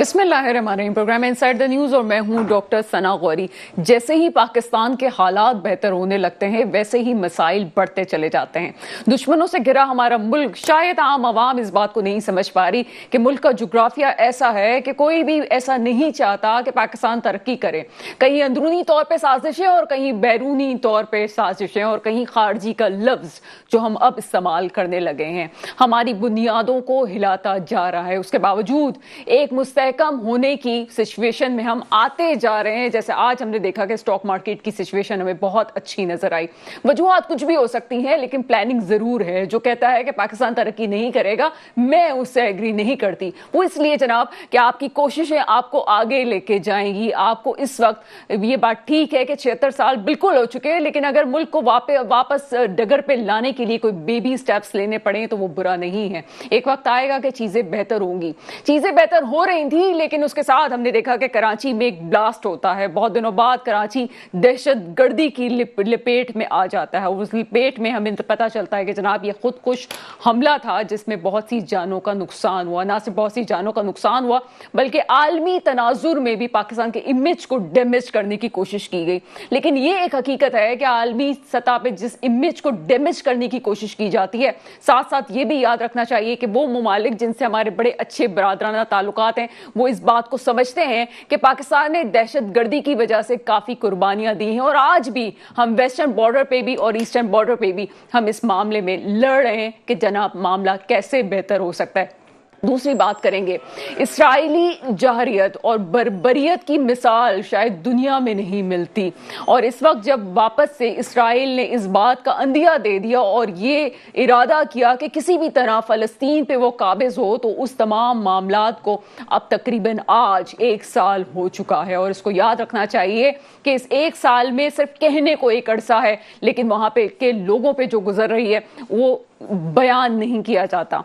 बिस्मिल्लाहिर्रहमानिर्रहीम। Programme inside the news और मैं हूँ डॉक्टर सना गौरी। जैसे ही पाकिस्तान के हालात बेहतर होने लगते हैं, वैसे ही मसाइल बढ़ते चले जाते हैं। दुश्मनों से घिरा हमारा मुल्क, शायद आम आवाम इस बात को नहीं समझ पा रही कि मुल्क का जोग्राफिया ऐसा है कि कोई भी ऐसा नहीं चाहता कि पाकिस्तान तरक्की करे। कहीं अंदरूनी तौर पर साजिशें और कहीं बैरूनी तौर पर साजिशें और कहीं खारजी का लफ्ज जो हम अब इस्तेमाल करने लगे हैं। हमारी बुनियादों को हिलाता जा रहा है। उसके बावजूद एक मुस्त कम होने की सिचुएशन में हम आते जा रहे हैं। जैसे आज हमने देखा कि स्टॉक मार्केट की सिचुएशन हमें बहुत अच्छी नज़र आई। वजूहत कुछ भी हो सकती हैं, लेकिन प्लानिंग ज़रूर है, जो कहता है कि पाकिस्तान तरक्की नहीं करेगा, मैं उससे एग्री नहीं करती। वो इसलिए जनाब कि आपकी कोशिशें आपको आगे लेके जाएँगी। आपको इस वक्त ये बात ठीक है कि छिहत्तर साल बिल्कुल हो चुके हैं, लेकिन अगर मुल्क को वापस डगर पे लाने के लिए कोई बेबी स्टेप्स लेने पड़े तो वो बुरा नहीं है। एक वक्त आएगा कि चीज़ें बेहतर होंगी। चीज़ें बेहतर हो रही थी थी लेकिन उसके साथ हमने देखा कि कराची में एक ब्लास्ट होता है। बहुत दिनों बाद कराची दहशत गर्दी की लिप, लिपेट में आ जाता है। उस लिपेट में हमें पता चलता है कि जनाब ये खुदकुश हमला था जिसमें बहुत सी जानों का नुकसान हुआ। ना सिर्फ़ बहुत सी जानों का नुकसान हुआ बल्कि आलमी तनाजुर में भी पाकिस्तान के इमेज को डैमेज करने की कोशिश की गई। लेकिन ये एक हकीकत है कि आलमी सतह पर जिस इमेज को डैमेज करने की कोशिश की जाती है साथ साथ ये भी याद रखना चाहिए कि वो ममालिक जिनसे हमारे बड़े अच्छे बरदराना ताल्लुकात हैं वो इस बात को समझते हैं कि पाकिस्तान ने दहशत गर्दी की वजह से काफ़ी कुर्बानियाँ दी हैं और आज भी हम वेस्टर्न बॉर्डर पे भी और ईस्टर्न बॉर्डर पे भी हम इस मामले में लड़ रहे हैं कि जनाब मामला कैसे बेहतर हो सकता है। दूसरी बात करेंगे। इसराइली जहरियत और बरबरीत की मिसाल शायद दुनिया में नहीं मिलती। और इस वक्त जब वापस से इसराइल ने इस बात का अंदिया दे दिया और ये इरादा किया कि किसी भी तरह फ़लस्तीन पे वो काबिज हो तो उस तमाम मामला को अब तकरीबन आज एक साल हो चुका है। और इसको याद रखना चाहिए कि इस एक साल में सिर्फ़ कहने को एक अरसा है, लेकिन वहाँ पे के लोगों पे जो गुजर रही है, वो बयान नहीं किया जाता।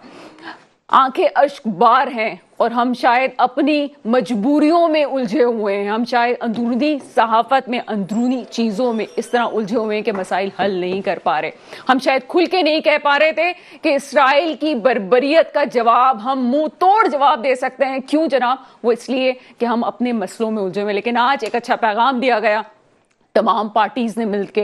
आँखें अश्क बार हैं और हम शायद अपनी मजबूरियों में उलझे हुए हैं। हम शायद अंदरूनी सहाफत में, अंदरूनी चीज़ों में इस तरह उलझे हुए हैं कि मसाइल हल नहीं कर पा रहे। हम शायद खुल के नहीं कह पा रहे थे कि इसराइल की बरबरीत का जवाब, हम मुँह तोड़ जवाब दे सकते हैं। क्यों जनाब? वो इसलिए कि हम अपने मसलों में उलझे हुए लेकिन आज एक अच्छा पैगाम दिया गया। तमाम पार्टीज़ ने मिलके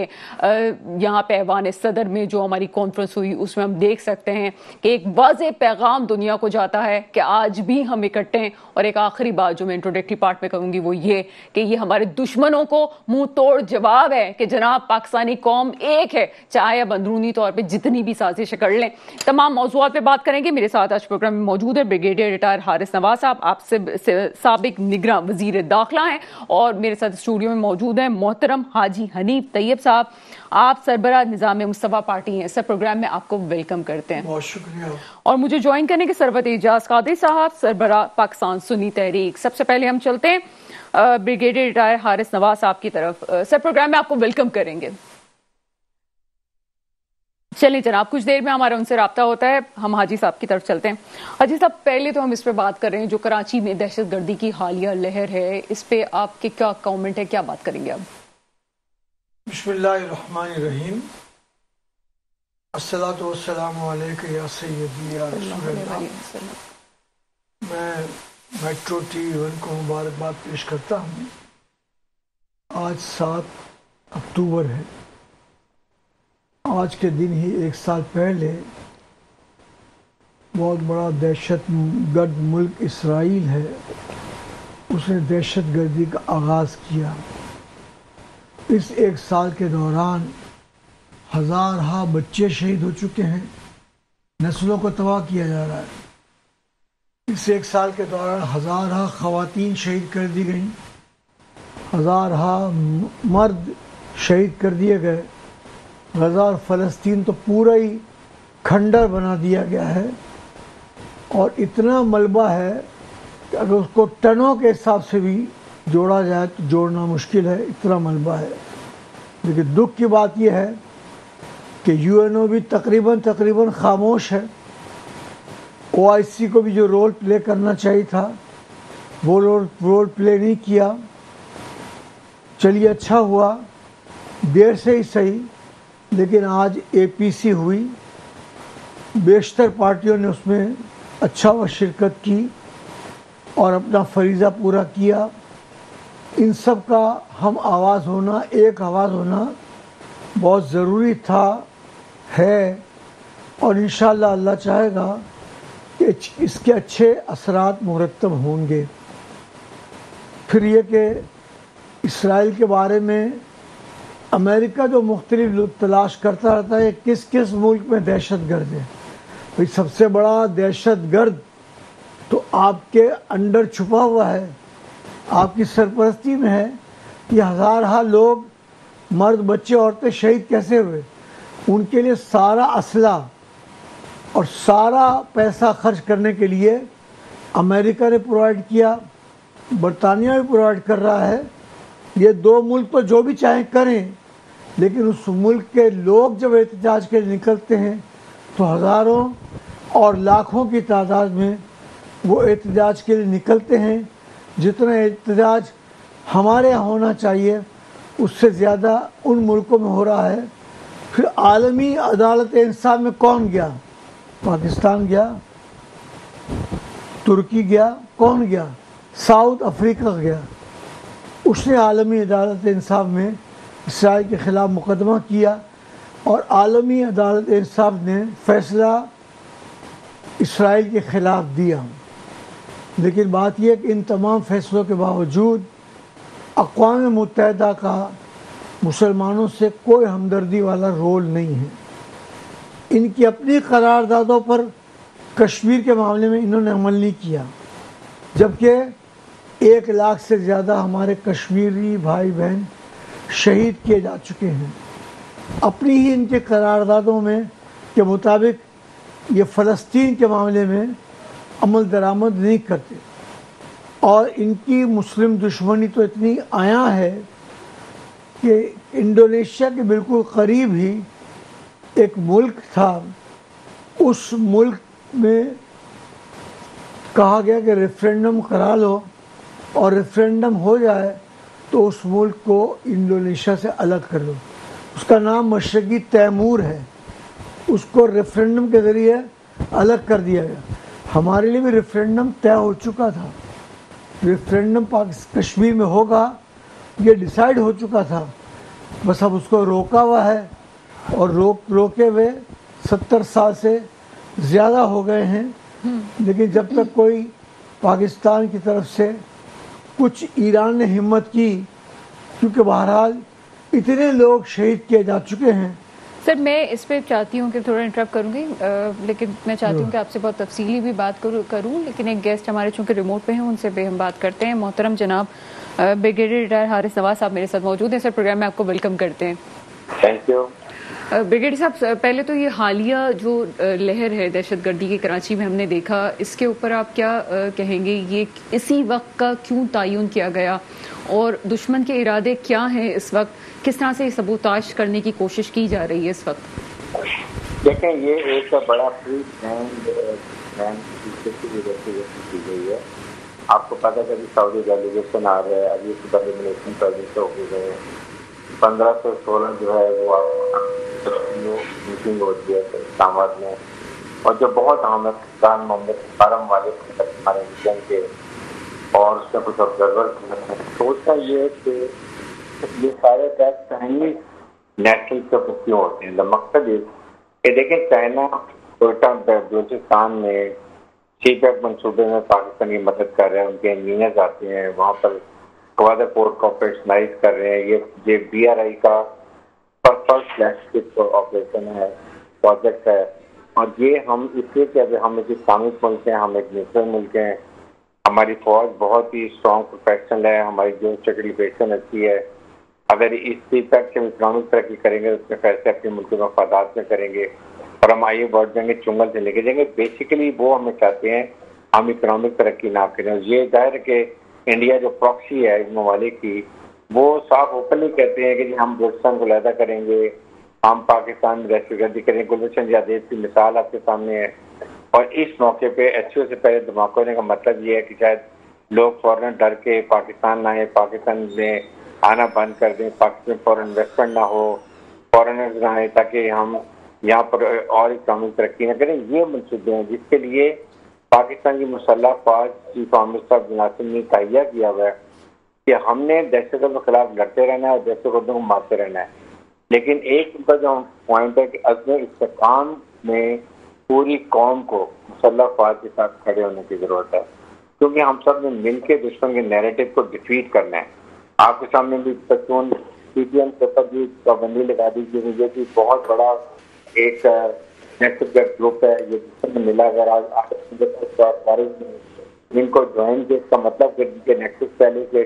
यहाँ पे ऐवान सदर में जो हमारी कॉन्फ्रेंस हुई, उसमें हम देख सकते हैं कि एक वाज पैगाम दुनिया को जाता है कि आज भी हम इकट्ठे हैं। और एक आखिरी बात जो मैं इंट्रोडक्टरी पार्ट में कहूँगी, वो ये कि ये हमारे दुश्मनों को मुँह तोड़ जवाब है कि जनाब पाकिस्तानी कौम एक है, चाहे अब अंदरूनी तौर पर जितनी भी साजिश कर लें। तमाम मौजूद पर बात करेंगे। मेरे साथ आज प्रोग्राम में मौजूद है ब्रिगेडियर रिटायर हारिस नवाज़ साहब। आपसे सबक निगरान वज़ीर दाखिला हैं और मेरे साथ स्टूडियो में मौजूद हैं मोहतरम मोहतरम हाजी हनीफ तैयब साहब आप सरबरा निज़ाम मुस्तफ़ा पार्टी हैं। सर प्रोग्राम में आपको वेलकम करते हैं। बहुत शुक्रिया। और मुझे ज्वाइन करने के सरबत एजाज कादिर साहब सरबरा पाकिस्तान सुनी तहरीक। सबसे पहले हम चलते हैं ब्रिगेडियर रिटायर हारिस नवाज़ साहब की तरफ़। सर प्रोग्राम में आपको वेलकम करेंगे। चलिए जनाब कुछ देर में हमारा उनसे रहा होता है। हम हाजी साहब की तरफ़ चलते हैं। हाजी साहब पहले तो हम इस पर बात कर रहे हैं जो कराची में दहशत गर्दी की हालिया लहर है इस पर आपके क्या कमेंट है क्या बात करेंगे आप? बिस्मिल्लाहिर्रहमानिर्रहीम। मैं मेट्रो टीवी वन को मुबारकबाद पेश करता हूँ। आज सात अक्टूबर है। आज के दिन ही एक साल पहले बहुत बड़ा दहशत गर्द मुल्क इसराइल है। उसने दहशत गर्दी का आगाज़ किया। इस एक साल के दौरान हज़ार हा बच्चे शहीद हो चुके हैं। नस्लों को तबाह किया जा रहा है। इस एक साल के दौरान हज़ार हा खातन शहीद कर दी गई। हज़ार हा मर्द शहीद कर दिए गए। गजा और फ़लस्तीन तो पूरा ही खंडर बना दिया गया है। और इतना मलबा है कि अगर उसको टनों के हिसाब से भी जोड़ा जाए तो जोड़ना मुश्किल है। इतना मलबा है। लेकिन दुख की बात यह है कि यूएनओ भी तकरीबन तकरीबन खामोश है। ओआईसी को भी जो रोल प्ले करना चाहिए था, वो रोल रोल प्ले नहीं किया। चलिए अच्छा हुआ, देर से ही सही, लेकिन आज एपीसी हुई। बेशतर पार्टियों ने उसमें अच्छा व शिरकत की और अपना फरीज़ा पूरा किया। इन सब का हम आवाज़ होना, एक आवाज़ होना बहुत ज़रूरी था, है। और इन अल्लाह चाहेगा कि इसके अच्छे असरात मुरतब होंगे। फिर ये कि इसराइल के बारे में अमेरिका जो मुख्तलिफ़ तलाश करता रहता है किस किस मुल्क में दहशत गर्द है? भाई सबसे बड़ा दहशत गर्द तो आपके अंडर छुपा हुआ है। आपकी सरपरस्ती में है कि हज़ार लोग, मर्द बच्चे, औरतें शहीद कैसे हुए? उनके लिए सारा असला और सारा पैसा खर्च करने के लिए अमेरिका ने प्रोवाइड किया, बरतानिया भी प्रोवाइड कर रहा है। ये दो मुल्क तो जो भी चाहे करें, लेकिन उस मुल्क के लोग जब एहतजाज के लिए निकलते हैं तो हज़ारों और लाखों की तादाद में वो एहतजाज के लिए निकलते हैं। जितना एहतजाज हमारे यहाँ होना चाहिए, उससे ज़्यादा उन मुल्कों में हो रहा है। फिर आलमी अदालत इंसाफ में कौन गया? पाकिस्तान गया, तुर्की गया, कौन गया? साउथ अफ्रीका गया। उसने आलमी अदालत इंसाफ में इसराइल के ख़िलाफ़ मुकदमा किया और आलमी अदालत इंसाफ ने फैसला इसराइल के ख़िलाफ़ दिया। लेकिन बात यह कि इन तमाम फैसलों के बावजूद अकवा मुतहदा का मुसलमानों से कोई हमदर्दी वाला रोल नहीं है। इनकी अपनी करारदादों पर कश्मीर के मामले में इन्होंने अमल नहीं किया, जबकि एक लाख से ज़्यादा हमारे कश्मीरी भाई बहन शहीद किए जा चुके हैं। अपनी ही इनके करारदादों में के मुताबिक ये फ़लस्तीन के मामले में अमल दरामद नहीं करते। और इनकी मुस्लिम दुश्मनी तो इतनी आया है कि इंडोनेशिया के बिल्कुल करीब ही एक मुल्क था। उस मुल्क में कहा गया कि रेफरेंडम करा लो और रेफरेंडम हो जाए तो उस मुल्क को इंडोनेशिया से अलग कर लो। उसका नाम मशरकी तैमूर है। उसको रेफरेंडम के ज़रिए अलग कर दिया गया। हमारे लिए भी रेफरेंडम तय हो चुका था। रेफरेंडम कश्मीर में होगा ये डिसाइड हो चुका था। बस अब उसको रोका हुआ है और रोक रोके हुए सत्तर साल से ज़्यादा हो गए हैं। हम्म। लेकिन जब तक कोई पाकिस्तान की तरफ़ से कुछ ईरान ने हिम्मत की क्योंकि बहरहाल इतने लोग शहीद किए जा चुके हैं सर मैं इस पर चाहती हूँ कि थोड़ा इंटरप्ट करूँगी लेकिन मैं चाहती हूँ कि आपसे बहुत तफसीली भी बात करूँ करूँ लेकिन एक गेस्ट हमारे चूँकि रिमोट पे हैं उनसे भी हम बात करते हैं। मोहतरम जनाब ब्रिगेडियर रिटायर हारिस नवाज़ साहब मेरे साथ मौजूद हैं। सर प्रोग्राम में आपको वेलकम करते हैं। थैंक यू ब्रिगेडियर साहब पहले तो ये हालिया जो लहर है दहशत गर्दी की कराची में हमने देखा इसके ऊपर आप क्या कहेंगे? ये इसी वक्त का क्यों तयन किया गया? और दुश्मन के इरादे क्या हैं इस वक्त? किस तरह से सबूताश करने की कोशिश की जा रही है इस वक्त? देखें ये एक बड़ा प्री की गई है। आपको पता है कि सऊदी डेलीगेशन आ रहा है, अभी सुबह हो गए पंद्रह से सोलह जो है वो मीटिंग होती है इस्लामाबाद में। और जो बहुत अहम है, किसान मोहम्मद फारम वाले हमारे रीजन के, और उसमें कुछ ऑब्जर्वर तो उसका ये है कि ये सारे टैक्स कहीं नेशनल के क्यों होते हैं? मकसद ये देखें चाइना कोयटा बलूचिस्तान में सी पैक मनसूबे में पाकिस्तान की मदद कर रहे हैं, उनके इंजीनियर्स आते हैं, वहाँ पर वादा पोर्ट को ऑपरेशनाइज कर रहे हैं। ये ये बी आर आई का फ़र्स्ट फ्लैगशिप ऑपरेशन है प्रोजेक्ट है। और ये हम इसलिए कि अभी हम एक इस्लामिक मुल्क हैं, हम एक न्यूट्रल मुल्क हैं, हमारी फौज बहुत ही स्ट्रॉन्ग प्रोफेशनल है, हमारी जो सेक्रिफिकेशन अच्छी है अगर इस चीज़ तक हम इस्लामिक तरक्की करेंगे तो उसमें फैसले अपने मुल्क में मफादात में करेंगे और हम आइए बढ़ जाएँगे, चुंगल से लेके जाएँगे। बेसिकली वो हमें चाहते हैं, हम इकोनॉमिक तरक्की ना करें। ये ज़ाहिर के इंडिया जो प्रॉक्सी है इस ममालिक की, वो साफ़ ओपनली कहते हैं कि जी हम बलूचिस्तान को लैदा करेंगे, हम पाकिस्तान में दहशतगर्दी करेंगे। गुलभूषण यादेव की मिसाल आपके सामने है। और इस मौके पे एच से पहले धमाका होने का मतलब ये है कि शायद लोग फ़ौरन डर के पाकिस्तान ना आए, पाकिस्तान में आना बंद कर दें पाकिस्तान में फॉरन इन्वेस्टमेंट ना हो फॉरनर्स ना आए, ताकि हम यहाँ पर और इकनॉमिक तरक्की ना करें। ये मनसूबे हैं, जिसके लिए पाकिस्तान की मुसल्ह फौज चीफ आमिर साहब नासिम ने तहिया किया हुआ है कि हमने दहशतगर्द के खिलाफ लड़ते रहना है और दहशतगर्दों को मारते रहना है। लेकिन एक उनका जो पॉइंट है कि अजम इस्तेकाम में पूरी कौम को मुसल्ह फौज के साथ खड़े होने की ज़रूरत है, क्योंकि हम सबने मिल के दुश्मन के नैरेटिव को डिफीट करना है। आपके सामने भी पचपन पीटीएम पेपर भी पाबंदी लगा दी कि ये भी बहुत बड़ा एक नेतृत्व ग्रुप है, ये जिसमें मिला अगर आज इनको ज्वाइन किया, इसका मतलब कि नेक्सस पहले के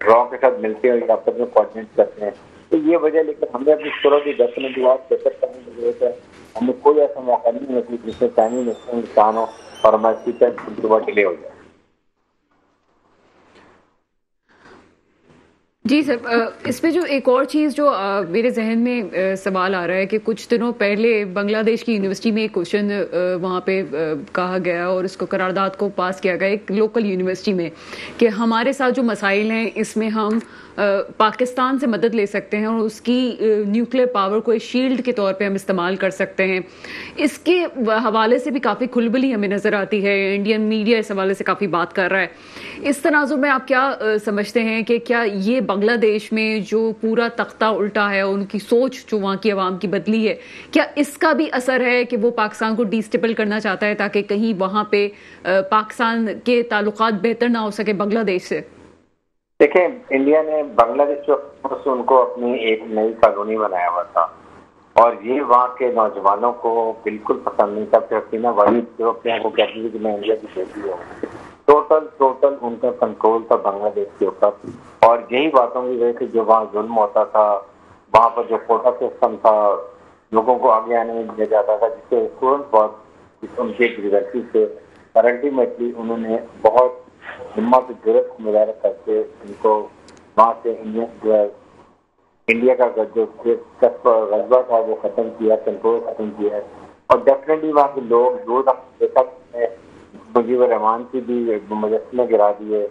ड्रॉ के साथ मिलते हैं आपस में कोऑर्डिनेट करते हैं। तो ये वजह लेकर हमें अपनी सुरह की डेफिनेटली बहुत बेहतर करने की ज़रूरत है। हमें कोई ऐसा मौका नहीं है कि जिसमें चाइनीज़ नुकसान हो और हमारे फ्यूचर सुबह डिले हो जाए। जी सर इसमें जो एक और चीज़ जो मेरे जहन में सवाल आ रहा है कि कुछ दिनों पहले बांग्लादेश की यूनिवर्सिटी में एक क्वेश्चन वहाँ पे कहा गया और उसको करारदाद को पास किया गया एक लोकल यूनिवर्सिटी में कि हमारे साथ जो मसाइल हैं, इसमें हम पाकिस्तान से मदद ले सकते हैं और उसकी न्यूक्लियर पावर को एक शील्ड के तौर पे हम इस्तेमाल कर सकते हैं। इसके हवाले से भी काफ़ी खुलबली हमें नज़र आती है, इंडियन मीडिया इस हवाले से काफ़ी बात कर रहा है। इस तनाजुर में आप क्या आ, समझते हैं कि क्या ये बांग्लादेश में जो पूरा तख्ता उल्टा है उनकी सोच जो वहाँ की आवाम की बदली है क्या इसका भी असर है कि वो पाकिस्तान को डिस्टेबल करना चाहता है ताकि कहीं वहाँ पे पाकिस्तान के ताल्लुक बेहतर ना हो सके बांग्लादेश से? देखें इंडिया ने बांग्लादेश से उनको अपनी एक नई कॉलोनी बनाया हुआ था। और ये वहाँ के नौजवानों को बिल्कुल पसंद नहीं था हसीना वही जो अपने को कहती थी कि मैं इंडिया की बेटी हूँ। टोटल टोटल उनका कंट्रोल था बांग्लादेश के ऊपर। और यही बातों की वजह से जो वहाँ जुल्म होता था, वहाँ पर जो कोटा सिस्टम था, लोगों को आगे आने में दिया जाता था, जिससे स्टूडेंट बहुत उनके ग्रीवेंसी से अल्टीमेटली उन्होंने बहुत हिम्मत ज़रूरत मुजाहरा करके इनको वहाँ से इंडिया इंडिया का जो गजबा था, वो खत्म किया कंट्रोल खत्म किया। और डेफिनेटली वहाँ के लोग, जो देखा मुजीब रहमान की भी मुजस्मे गिरा दिए।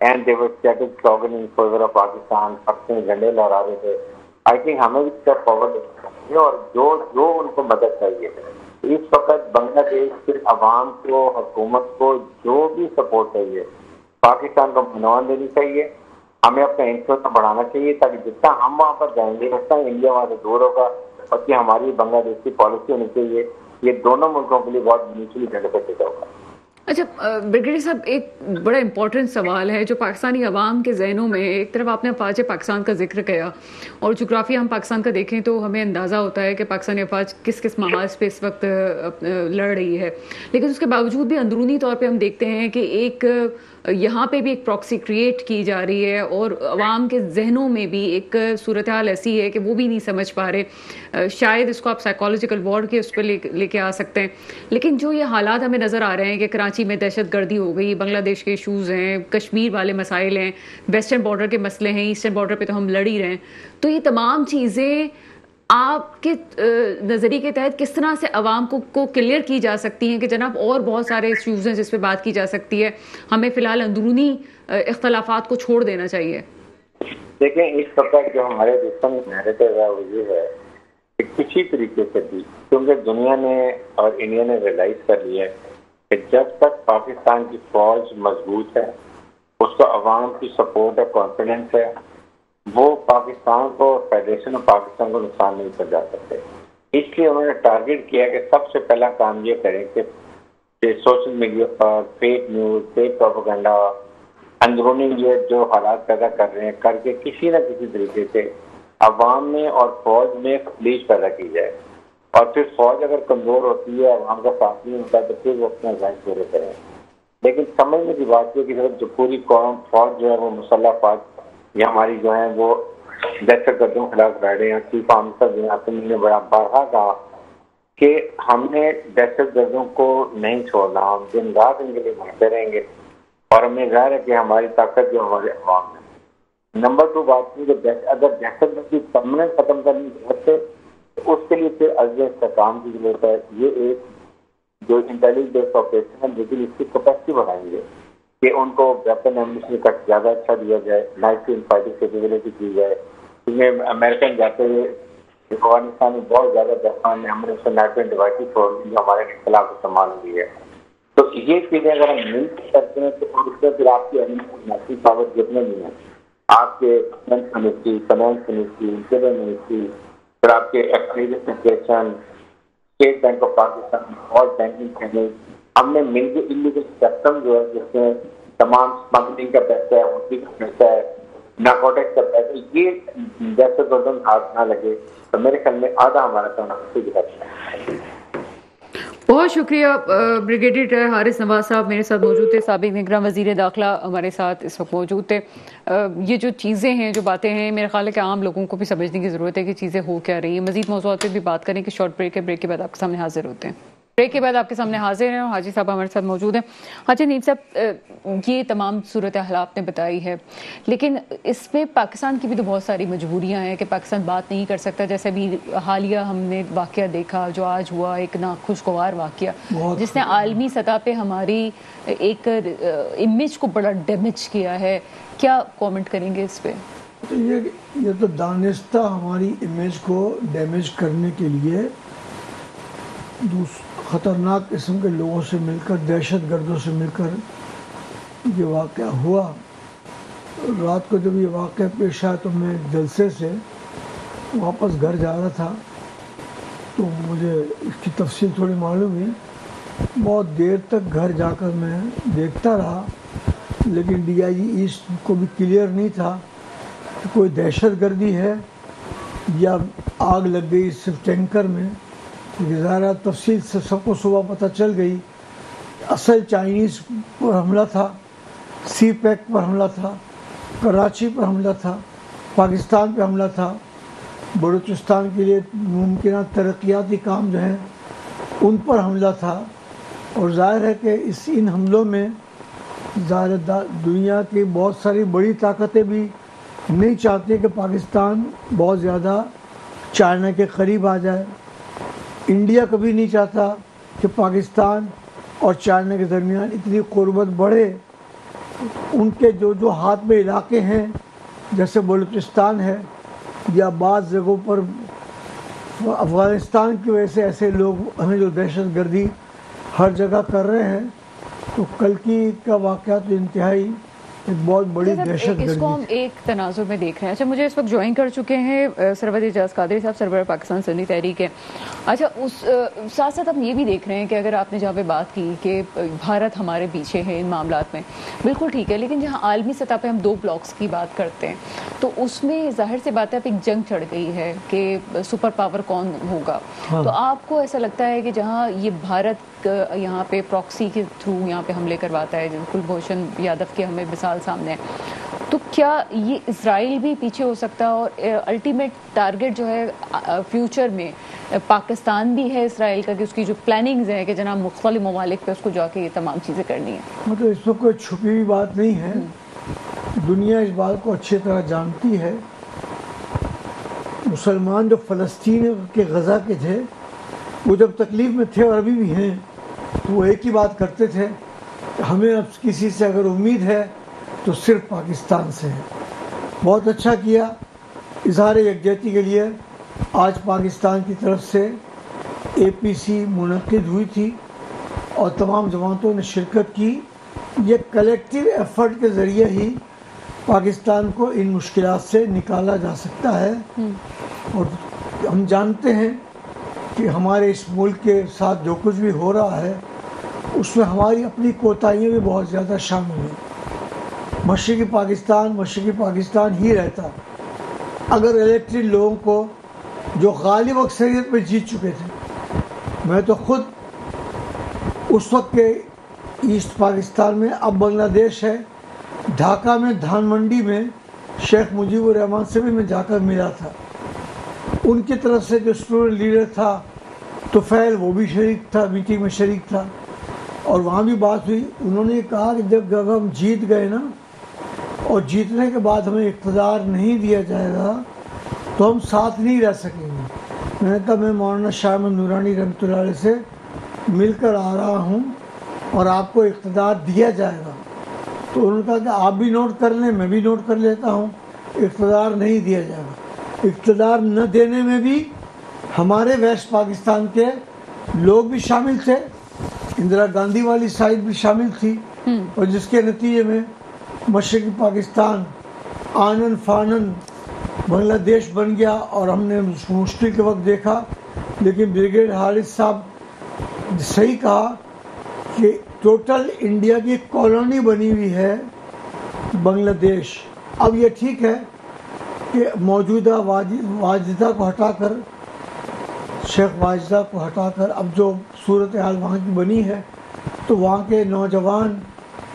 And they were Pakistan Pakistan झंडे लहरा रहे थे आई थिंक हमें भी स्टेप फॉरवर्ड और जो जो उनको मदद चाहिए। इस वक्त बांग्लादेश के अवाम को, हुकूमत को जो भी सपोर्ट चाहिए, पाकिस्तान को मनवान देनी चाहिए। हमें अपना इंफ्लुएंस बढ़ाना चाहिए ताकि जितना हम वहाँ पर जाएँगे, उतना इंडिया वहाँ से दूर होगा और कि हमारी बांग्लादेश की पॉलिसी होनी चाहिए। ये दोनों मुल्कों के लिए बहुत म्यूचुअली बेनिफिट होगा। अच्छा ब्रिगेडियर साहब, एक बड़ा इंपॉर्टेंट सवाल है जो पाकिस्तानी अवाम के जहनों में एक तरफ़ आपने अफवाज पाकिस्तान का ज़िक्र किया और जोग्राफी हम पाकिस्तान का देखें तो हमें अंदाज़ा होता है कि पाकिस्तानी अफवाज किस किस महाज पे इस वक्त लड़ रही है। लेकिन उसके बावजूद भी अंदरूनी तौर पर हम देखते हैं कि एक यहाँ पे भी एक प्रॉक्सी क्रिएट की जा रही है और आवाम के जहनों में भी एक सूरत हाल ऐसी है कि वो भी नहीं समझ पा रहे। शायद इसको आप साइकोलॉजिकल वॉर्ड के उस पर लेके ले आ सकते हैं। लेकिन जो ये हालात हमें नज़र आ रहे हैं कि कराची में दहशत गर्दी हो गई बांग्लादेश के इशूज़ हैं कश्मीर वाले मसाइल हैं वेस्टर्न बॉर्डर के मसले हैं ईस्टर्न बॉर्डर पर तो हम लड़ ही रहे हैं। तो ये तमाम चीज़ें आपके नज़रिए के तहत किस तरह से आवाम को, को क्लियर की जा सकती हैं कि जनाब और बहुत सारे इश्यूज़ हैं जिस पर बात की जा सकती है हमें फ़िलहाल अंदरूनी इख्तलाफात को छोड़ देना चाहिए। देखें इस वक्त जो हमारे दुश्मन नैरेटिव है वो ये है कि किसी तरीके से भी क्योंकि दुनिया ने और इंडिया ने रियलाइज़ कर लिया है कि जब तक पाकिस्तान की फौज मज़बूत है, उसको अवाम की सपोर्ट और कॉन्फिडेंस है, वो पाकिस्तान को फेडरेशन ऑफ़ पाकिस्तान को नुकसान नहीं पहुँचा सकते। इसलिए उन्होंने टारगेट किया कि सबसे पहला काम ये करें कि सोशल मीडिया पर फेक न्यूज़ फेक प्रोपोगंडा अंदरूनी ये जो हालात पैदा कर रहे हैं, करके किसी न किसी तरीके से अवाम में और फौज में खलीज पैदा की जाए। और फिर फौज अगर कमज़ोर होती है अवाम का साथ नहीं होता तो फिर वो अपना जान पूरे करें। लेकिन समझने की बात है कि जो पूरी कौम, फौज जो है, वो मुसल्ह फौज ये हमारी जो है, वो दहशत गर्दों के खिलाफ लड़ रहे हैं चीफ आमसर ऑफिसर ने बड़ा बढ़ा कहा कि हमने दहशत गर्दों को नहीं छोड़ना, हम दिन रात इनके लिए मरते रहेंगे, और हमें ज़ाहिर है कि हमारी ताकत जो हमारे अवाम है। नंबर टू बात की जो अगर दहशत गर्दी परमानेंट खत्म करनी है तो उसके लिए फिर अजय काम की ज़रूरत है। ये एक जो इंटेलिजेंस ऑपरेशन है, लेकिन इसकी कैपेसिटी बढ़ाएँगे कि उनको वेपन एमिशन का ज़्यादा अच्छा दिया जाए नाइट इन फाइटिंग कैपेबिलिटी दी जाए। क्योंकि अमेरिकन जाते हुए अफ़गानिस्तान में बहुत ज़्यादा जापान ने हमने उससे नाइट डिवाइस छोड़ दी हमारे खिलाफ इस्तेमाल हुई है। तो ये चीज़ें अगर हम मिल के करते हैं तो उसमें फिर आपकी नेशनल पावर जितने भी हैं? आपके finance ministry finance ministry interior ministry फिर आपके expression state bank of Pakistan और बैंकिंग चैनल हमने मेजर इलीगल सिस्टम जो है, जिसमें तमाम स्मगलिंग का पैसा है उनकी का पैसा है नाकोटिक्स का पैसा ये जैसे तो हाथ ना लगे तो मेरे ख्याल में आधा हमारा काम ठीक है। बहुत शुक्रिया ब्रिगेडियर हारिस नवाज़ साहब मेरे साथ मौजूद थे। सबक निगरान वज़ीर दाखिला हमारे साथ इस वक्त मौजूद थे। ये जो चीज़ें हैं, जो बातें हैं, मेरे ख्याल है कि आम लोगों को भी समझने की ज़रूरत है कि चीज़ें हो क्या रही हैं। मजीद मौजूद पर भी बात करें कि शॉर्ट ब्रेक है, ब्रेक के बाद आपके सामने हाजिर होते हैं। ब्रेक के बाद आपके सामने हाजिर हैं और हाजी साहब हमारे साथ मौजूद हैं। हाजी नीम साहब ये तमाम सूरत हाल आपने बताई है लेकिन इसमें पाकिस्तान की भी तो बहुत सारी मजबूरियाँ हैं कि पाकिस्तान बात नहीं कर सकता। जैसे अभी हालिया हमने वाक़ देखा जो आज हुआ एक नाखुशगवार वाक़ जिसने आलमी सतह पर हमारी एक इमेज को बड़ा डैमेज किया है। क्या कॉमेंट करेंगे इस पर तो ये ये तो दानिस्ता हमारी इमेज को डैमेज करने के लिए ख़तरनाक किस्म के लोगों से मिलकर, दहशत गर्दों से मिलकर ये वाक़ हुआ। रात को जब ये वाक़ पेश आया तो मैं जलसे से वापस घर जा रहा था तो मुझे इसकी तफसील थोड़ी मालूम हुई। बहुत देर तक घर जाकर मैं देखता रहा, लेकिन डीआईजी ईस्ट को भी क्लियर नहीं था कि कोई दहशत गर्दी है या आग लग गई सिर्फ़ टैंकर में। ज़ाहिर तफसील से सबको सुबह पता चल गई। असल चाइनीज़ पर हमला था सी पैक पर हमला था, कराची पर हमला था, पाकिस्तान पर हमला था। बलूचिस्तान के लिए मुमकिन तरक्याती काम जो हैं, उन पर हमला था। और ज़ाहिर है कि इस इन हमलों में ज़ाहिर दुनिया की बहुत सारी बड़ी ताकतें भी नहीं चाहती कि पाकिस्तान बहुत ज़्यादा चाइना के करीब आ जाए। इंडिया कभी नहीं चाहता कि पाकिस्तान और चाइना के दरमियान इतनी क़ुरबत बढ़े। उनके जो जो हाथ में इलाके हैं, जैसे बलूचिस्तान है, या बाज़ जगहों पर अफ़गानिस्तान की वजह से ऐसे लोग हमें जो दहशत गर्दी हर जगह कर रहे हैं तो कल की का वाक़ तो इंतहाई एक बहुत बड़ी दहशत इसको हम एक तनाजुर में देख रहे हैं। अच्छा मुझे इस वक्त ज्वाइन कर चुके हैं सरवत एजाज कादरी साहब सरवर पाकिस्तान सन्नी तहरीक है। अच्छा उस साथ साथ हम ये भी देख रहे हैं कि अगर आपने जहाँ पे बात की कि भारत हमारे पीछे है इन मामला में बिल्कुल ठीक है लेकिन जहाँ आलमी सतह पर हम दो ब्लॉक्स की बात करते हैं तो उसमें ज़ाहिर सी बात है अब एक जंग चढ़ गई है कि सुपर पावर कौन होगा। हाँ। तो आपको ऐसा लगता है कि जहाँ ये भारत यहाँ पे प्रॉक्सी के थ्रू यहाँ पे हमले करवाता है कुलभूषण यादव के हमें मिसाल सामने है। तो क्या ये इसराइल भी पीछे हो सकता है? और अल्टीमेट टारगेट जो है फ्यूचर में पाकिस्तान भी है इसराइल का कि उसकी जो प्लानिंग्स है कि जना मुख्तलि ममालिक पे उसको जाके ये तमाम चीज़ें करनी है। मतलब इसमें कोई छुपी हुई बात नहीं है। हम्म। दुनिया इस बात को अच्छी तरह जानती है। मुसलमान जो फ़लस्तीन के गज़ा के थे वो जब तकलीफ़ में थे और अभी भी हैं वो एक ही बात करते थे कि हमें अब किसी से अगर उम्मीद है तो सिर्फ़ पाकिस्तान से है। बहुत अच्छा किया। इजहार यकजहती के लिए आज पाकिस्तान की तरफ़ से ए पी सी मुनद हुई थी और तमाम जमातों ने शिरकत की। ये कलेक्टिव एफर्ट के ज़रिए ही पाकिस्तान को इन मुश्किल से निकाला जा सकता है। हम्म। और हम जानते हैं कि हमारे इस मुल्क के साथ जो कुछ भी हो रहा है, उसमें हमारी अपनी कोताहियाँ भी बहुत ज़्यादा शामिल हैं मशरक़ी पाकिस्तान मशरक़ी पाकिस्तान ही रहता। अगर इलेक्ट्रिक लोगों को जो गालिब अक्सरियत में जीत चुके थे, मैं तो ख़ुद उस वक्त के ईस्ट पाकिस्तान में, अब बांग्लादेश है, ढाका में धान मंडी में, शेख मुजीबर रहमान से भी मैं जाकर मिला था। उनकी तरफ़ से जो स्टूडेंट लीडर था तो फैल वो भी शरीक था मीटिंग में शरीक था। और वहाँ भी बात हुई। उन्होंने कहा कि जब जब हम जीत गए ना, और जीतने के बाद हमें इकतदार नहीं दिया जाएगा तो हम साथ नहीं रह सकेंगे। मैंने कहा, मैं मौलाना शाह नूरानी रमत से मिलकर आ रहा हूँ और आपको इकतदार दिया जाएगा। तो उन्होंने कहा कि आप भी नोट कर लें, मैं भी नोट कर लेता हूँ। इकतदार नहीं दिया जाएगा। इकतदार न देने में भी हमारे वेस्ट पाकिस्तान के लोग भी शामिल थे इंदिरा गांधी वाली साइड भी शामिल थी। और जिसके नतीजे में मशरक़ी पाकिस्तान आनन फानन बांग्लादेश बन गया और हमने मुश्किल के वक्त देखा। लेकिन ब्रिगेड हारिस साहब सही कहा कि टोटल इंडिया की कॉलोनी बनी हुई है बांग्लादेश। अब ये ठीक है कि मौजूदा वाजिदा को हटाकर, शेख वाजिदा को हटाकर अब जो सूरत हाल वहाँ की बनी है तो वहाँ के नौजवान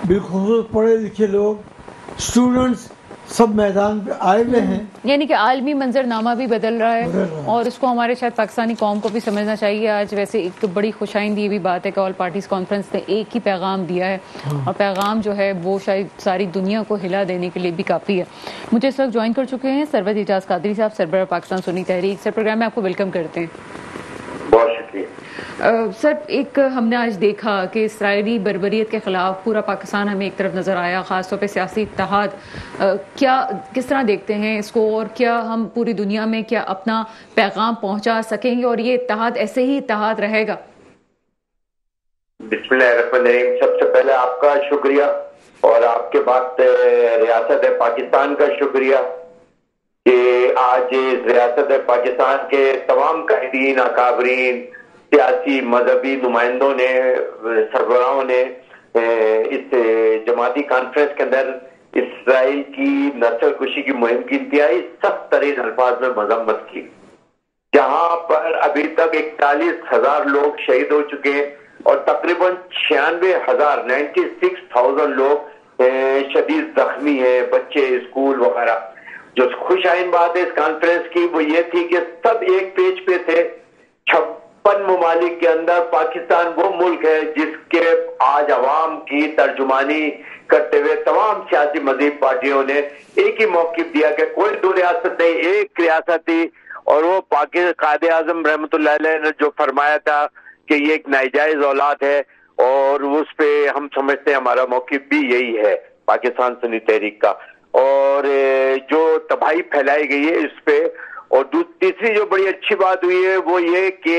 बिलखसूस पढ़े लिखे लोग स्टूडेंट्स सब मैदान पे आए हुए हैं। यानी कि आलमी मंजरनामा भी बदल रहा है बदल रहा और इसको हमारे शायद पाकिस्तानी कौम को भी समझना चाहिए। आज वैसे एक तो बड़ी खुशाइंदी भी बात है कि ऑल पार्टीज़ कॉन्फ्रेंस ने एक ही पैगाम दिया है। और पैगाम जो है वो शायद सारी दुनिया को हिला देने के लिए भी काफ़ी है। मुझे इस वक्त ज्वाइन कर चुके हैं सरवत एजाज कादरी साहब सरबरा पाकिस्तान सुनी तहरीक। सर प्रोग्राम में आपको वेलकम करते हैं। सर एक हमने आज देखा कि इसराइली बरबरीत के खिलाफ पूरा पाकिस्तान हमें एक तरफ़ नज़र आया ख़ासतौर पर सियासी इत्तेहाद। अ, क्या किस तरह देखते हैं इसको और क्या हम पूरी दुनिया में क्या अपना पैगाम पहुँचा सकेंगे और ये इत्तेहाद ऐसे ही इत्तेहाद रहेगा? सबसे पहले आपका शुक्रिया और आपके बाद रियासत पाकिस्तान का शुक्रिया कि आज रियासत पाकिस्तान के तमाम कायदीन अकाबरीन सियासी मजहबी नुमाइंदों ने सरबराहों ने इस जमाती कॉन्फ्रेंस के अंदर इसराइल की नस्ल कुशी की मुहिम की इंतहाई सख्त तरीन अल्फाज में मजम्मत की। जहाँ पर अभी तक इकतालीस हज़ार लोग शहीद हो चुके हैं और तकरीबन छियानवे हज़ार नाइन्टी सिक्स थाउज़ेंड लोग शदीद जख्मी हैं, बच्चे, स्कूल वगैरह। जो खुश आइन बात है इस कॉन्फ्रेंस की वो ये थी कि सब एक पेज पे थे। छप्पन ममालिक के अंदर पाकिस्तान वो मुल्क है जिसके आज आवाम की तर्जुमानी करते हुए तमाम सियासी मजीब पार्टियों ने एक ही मौकफ दिया कि कोई दो रियासत नहीं, एक रियासत थी। और वो पाकिस्तान कायद आज़म रहमत ने जो फरमाया था कि ये एक नाजायज औलाद है और उस पर हम समझते हैं हमारा मौकफ भी यही है, पाकिस्तान सुनी तहरीक का। और जो तबाही फैलाई गई है इस पर और तीसरी जो बड़ी अच्छी बात हुई है वो ये कि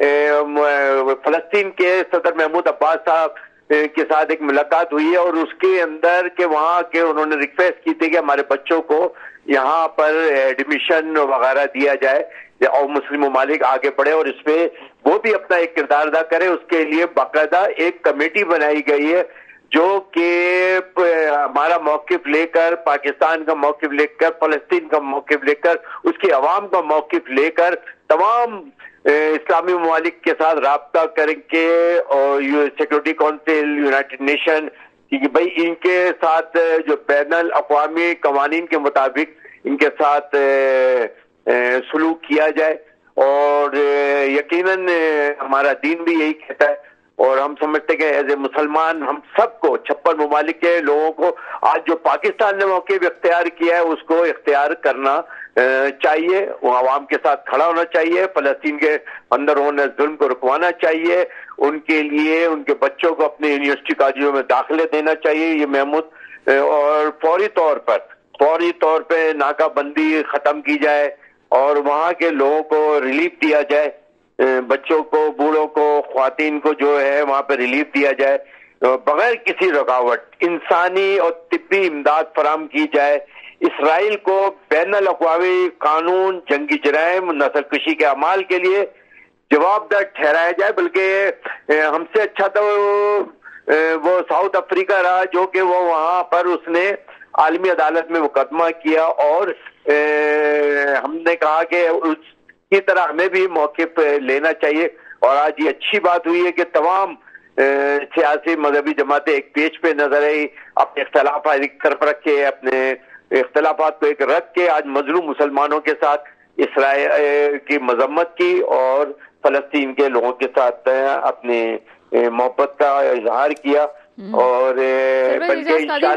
फलस्तीन के सदर महमूद अब्बास साहब के साथ एक मुलाकात हुई है और उसके अंदर के वहाँ के उन्होंने रिक्वेस्ट की थी कि हमारे बच्चों को यहाँ पर एडमिशन वगैरह दिया जाए और मुस्लिम ममालिक आगे बढ़े और इसमें वो भी अपना एक किरदार अदा करे। उसके लिए बाकायदा एक कमेटी बनाई गई है जो कि हमारा मौकफ लेकर, पाकिस्तान का मौकफ लेकर, फलस्तीन का मौकफ लेकर, उसकी आवाम का मौकफ लेकर तमाम इस्लामी ममालिक के साथ रबता करके और सिक्योरिटी काउंसिल यूनाइटेड नेशन भाई इनके साथ जो बैन अवी कवानीन के मुताबिक इनके साथ सलूक किया जाए। और यकीनन हमारा दीन भी यही कहता है। और हम समझते हैं एज ए मुसलमान, हम सबको, छप्पन ममालिक के लोगों को, आज जो पाकिस्तान ने मौके इख्तियार किया है, उसको इख्तियार करना चाहिए, वो आवाम के साथ खड़ा होना चाहिए, फलस्तीन के अंदर होने जुल्म को रुकवाना चाहिए, उनके लिए, उनके बच्चों को अपने यूनिवर्सिटी कॉलेजों में दाखिले देना चाहिए, ये महमूद और फौरी तौर पर, फौरी तौर पर नाकाबंदी खत्म की जाए, और वहाँ के लोगों को रिलीफ दिया जाए बच्चों को, बूढ़ों को खातन को जो है वहाँ पे रिलीफ दिया जाए, बगैर किसी रुकावट, इंसानी और तिब्बी इमदाद फराम की जाए इसराइल को बैन अवी कानून, जंगी जराइम, नस्ल कुशी के अमाल के लिए जवाबदार ठहराया जाए, बल्कि हमसे अच्छा तो वो साउथ अफ्रीका रहा, जो कि वो वहाँ पर उसने आलमी अदालत में मुकदमा किया और हमने कहा कि उसकी तरह हमें भी मौके लेना चाहिए। और आज ये अच्छी बात हुई है कि तमाम सियासी मजहबी जमातें एक पेज पे नज़र आई, अपने इख्तलाफ एक तरफ़ रखे अपने इख्तलाफात को एक रख के आज मजलूम मुसलमानों के साथ इसराइल की मजम्मत की और फलस्तीन के लोगों के साथ अपने मोहब्बत का इजहार किया। और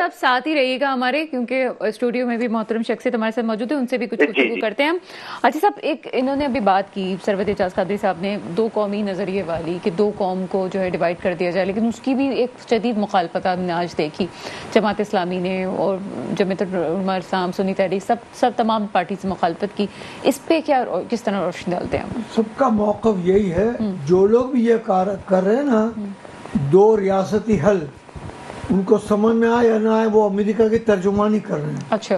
आप साथ ही रहिएगा हमारे क्योंकि स्टूडियो में भी मोहतरम शख्सियत हमारे साथ मौजूद है उनसे भी कुछ कुछ करते हैं हम। अच्छा साहब एक इन्होंने अभी बात की सरवत एजाज कादरी साहब ने दो कौमी नज़रिए वाली कि दो कौम को जो है डिवाइड कर दिया जाए लेकिन उसकी भी एक शदीद मुखालफत हमने आज देखी। जमात इस्लामी ने और जमत उमर साम सुनी तहरीक सब सब तमाम पार्टी से मुखालफत की। इस पर क्या किस तरह रोशनी डालते हैं? सबका मौकफ यही है हम्म। जो लोग भी ये कर रहे हैं ना हम्म। दो रियासती हल उनको समझ में आए या ना आए वो अमेरिका की तर्जुमानी कर रहे हैं। अच्छा।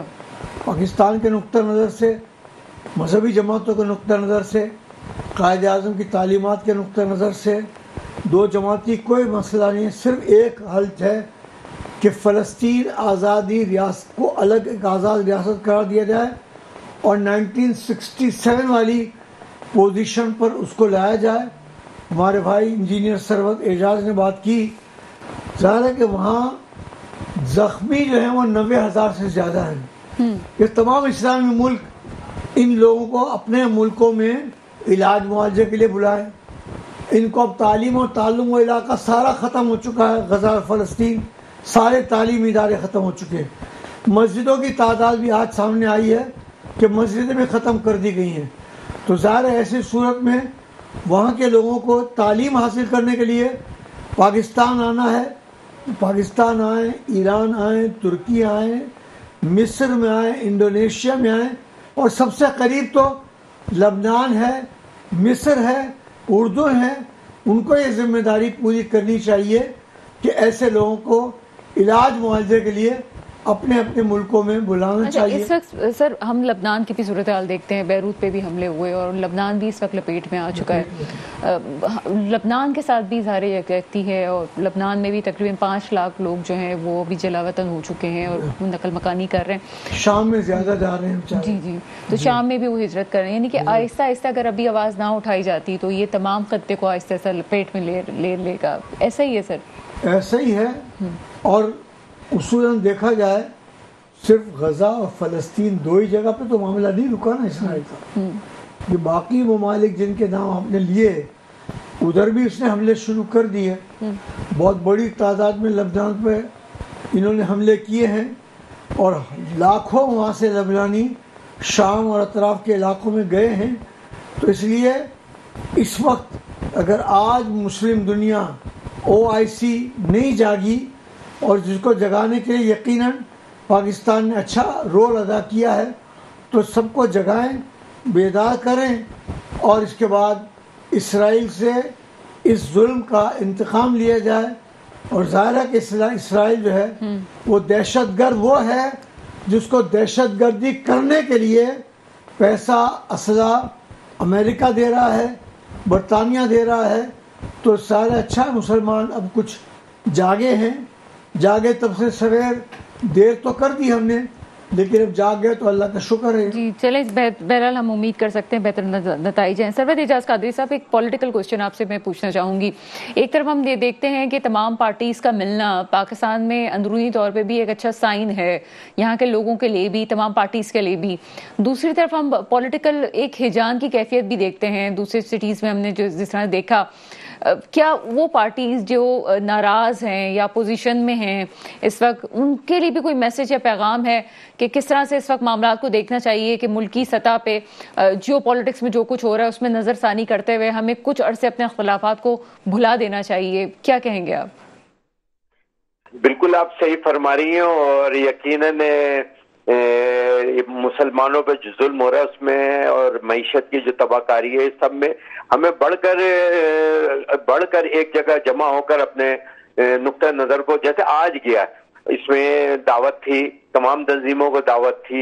पाकिस्तान के नुक़ नज़र से मजहबी जमातों के नुक़ नज़र से कायद अजम की तालीमत के नुक़ नज़र से दो जमाती कोई मसला नहीं है सिर्फ़ एक हल है कि फ़लस्तीन आज़ादी रियासत को अलग एक आज़ाद रियासत करार दिया जाए और 1967 वाली पोजीशन पर उसको लाया जाए। हमारे भाई इंजीनियर सरवत एजाज ने बात की। ज़ाहिर है कि वहाँ ज़ख्मी जो हैं वो नबे हज़ार से ज़्यादा हैं। हम्म। ये तमाम इस्लामी मुल्क इन लोगों को अपने मुल्कों में इलाज मुआवजे के लिए बुलाए। इनको अब तालीम और तालुम व इलाका सारा ख़त्म हो चुका है। गजा फ़लस्तीन सारे तालीम इदारे ख़त्म हो चुके हैं। मस्जिदों की तादाद भी आज सामने आई है कि मस्जिदें भी ख़त्म कर दी गई हैं। तो ज़ाहिर ऐसी सूरत में वहाँ के लोगों को तालीम हासिल करने के लिए पाकिस्तान आना है। पाकिस्तान आए, ईरान आए, तुर्की आए, मिस्र में आए, इंडोनेशिया में आए। और सबसे करीब तो लबनान है, मिस्र है, उर्दू है। उनको ये ज़िम्मेदारी पूरी करनी चाहिए कि ऐसे लोगों को इलाज मुआवजे के लिए अपने अपने मुल्कों में बुलाना अच्छा, चाहिए। इस वक्त सर हम लबनान की भी सूरत हाल देखते हैं बैरूत पे भी हमले हुए और लबनान भी इस वक्त लपेट में आ चुका है। लबनान के साथ भी इजहार यकती है और लबनान में भी तकरीबन पाँच लाख लोग जो हैं वो भी जलावतन हो चुके हैं और नकल मकानी कर रहे हैं। शाम में ज़्यादा जा रहे हैं जी जी। तो शाम में भी वो हिजरत कर रहे हैं यानी कि आहिस्ता आहिस्ता अगर अभी आवाज़ ना उठाई जाती तो ये तमाम खत्ते को आहिस्ता आहिस्ता लपेट में ले लेगा। ऐसा ही है सर? ऐसा ही है। और उसूलन देखा जाए सिर्फ़ गज़ा और फ़लस्तीन दो ही जगह पे तो मामला नहीं रुका ना इसराइल का हम्म। ये बाकी ममालिक जिनके नाम हमने लिए उधर भी उसने हमले शुरू कर दिए हम्म। बहुत बड़ी तादाद में लबनान पे इन्होंने हमले किए हैं और लाखों वहाँ से लबनानी शाम और अतराफ़ के इलाकों में गए हैं तो इसलिए इस वक्त अगर आज मुस्लिम दुनिया ओ आई सी नहीं जागी और जिसको जगाने के लिए यकीनन पाकिस्तान ने अच्छा रोल अदा किया है तो सबको जगाएँ बेदार करें और इसके बाद इसराइल से इस जुल्म का इंतकाम लिया जाए। और ज़ाहिर है कि इसराइल जो है हम्म। वो दहशत गर्द वो है जिसको दहशत गर्दी करने के लिए पैसा असला अमेरिका दे रहा है बरतानिया दे रहा है। तो सारे अच्छा मुसलमान अब कुछ जागे हैं। जागे तब से सवेर, देर तो कर दी हमने, लेकिन अब जाग गए तो अल्लाह का शुक्र है। जी, चले बहरहाल हम उम्मीद कर सकते हैं बेहतर नतज हैं। सरवत एजाज कादरी साहब, एक पॉलिटिकल क्वेश्चन आपसे मैं पूछना चाहूँगी। एक तरफ़ हम ये देखते हैं कि तमाम पार्टीज़ का मिलना पाकिस्तान में अंदरूनी तौर पे भी एक अच्छा साइन है, यहाँ के लोगों के लिए भी, तमाम पार्टीज़ के लिए भी। दूसरी तरफ़ हम पॉलिटिकल एक हिजान की कैफियत भी देखते हैं, दूसरे सिटीज़ में हमने जो जिस तरह देखा क्या वो पार्टीज़ जो नाराज़ हैं या पोजीशन में हैं, इस वक्त उनके लिए भी कोई मैसेज या पैगाम है कि किस तरह से इस वक्त मामला को देखना चाहिए कि मुल्की सतह पे जियो पॉलिटिक्स में जो कुछ हो रहा है उसमें नज़रसानी करते हुए हमें कुछ अरसे अपने अख्तिलाफात को भुला देना चाहिए? क्या कहेंगे आप? बिल्कुल आप सही फरमा रही हैं और यकीनन मुसलमानों पर जो जुल्म हो रहा है उसमें और मीशत की जो तबाहकारी है इस सब में, हमें बढ़कर बढ़कर एक जगह जमा होकर अपने नुक़ नज़र को, जैसे आज गया, इसमें दावत थी, तमाम तंजीमों को दावत थी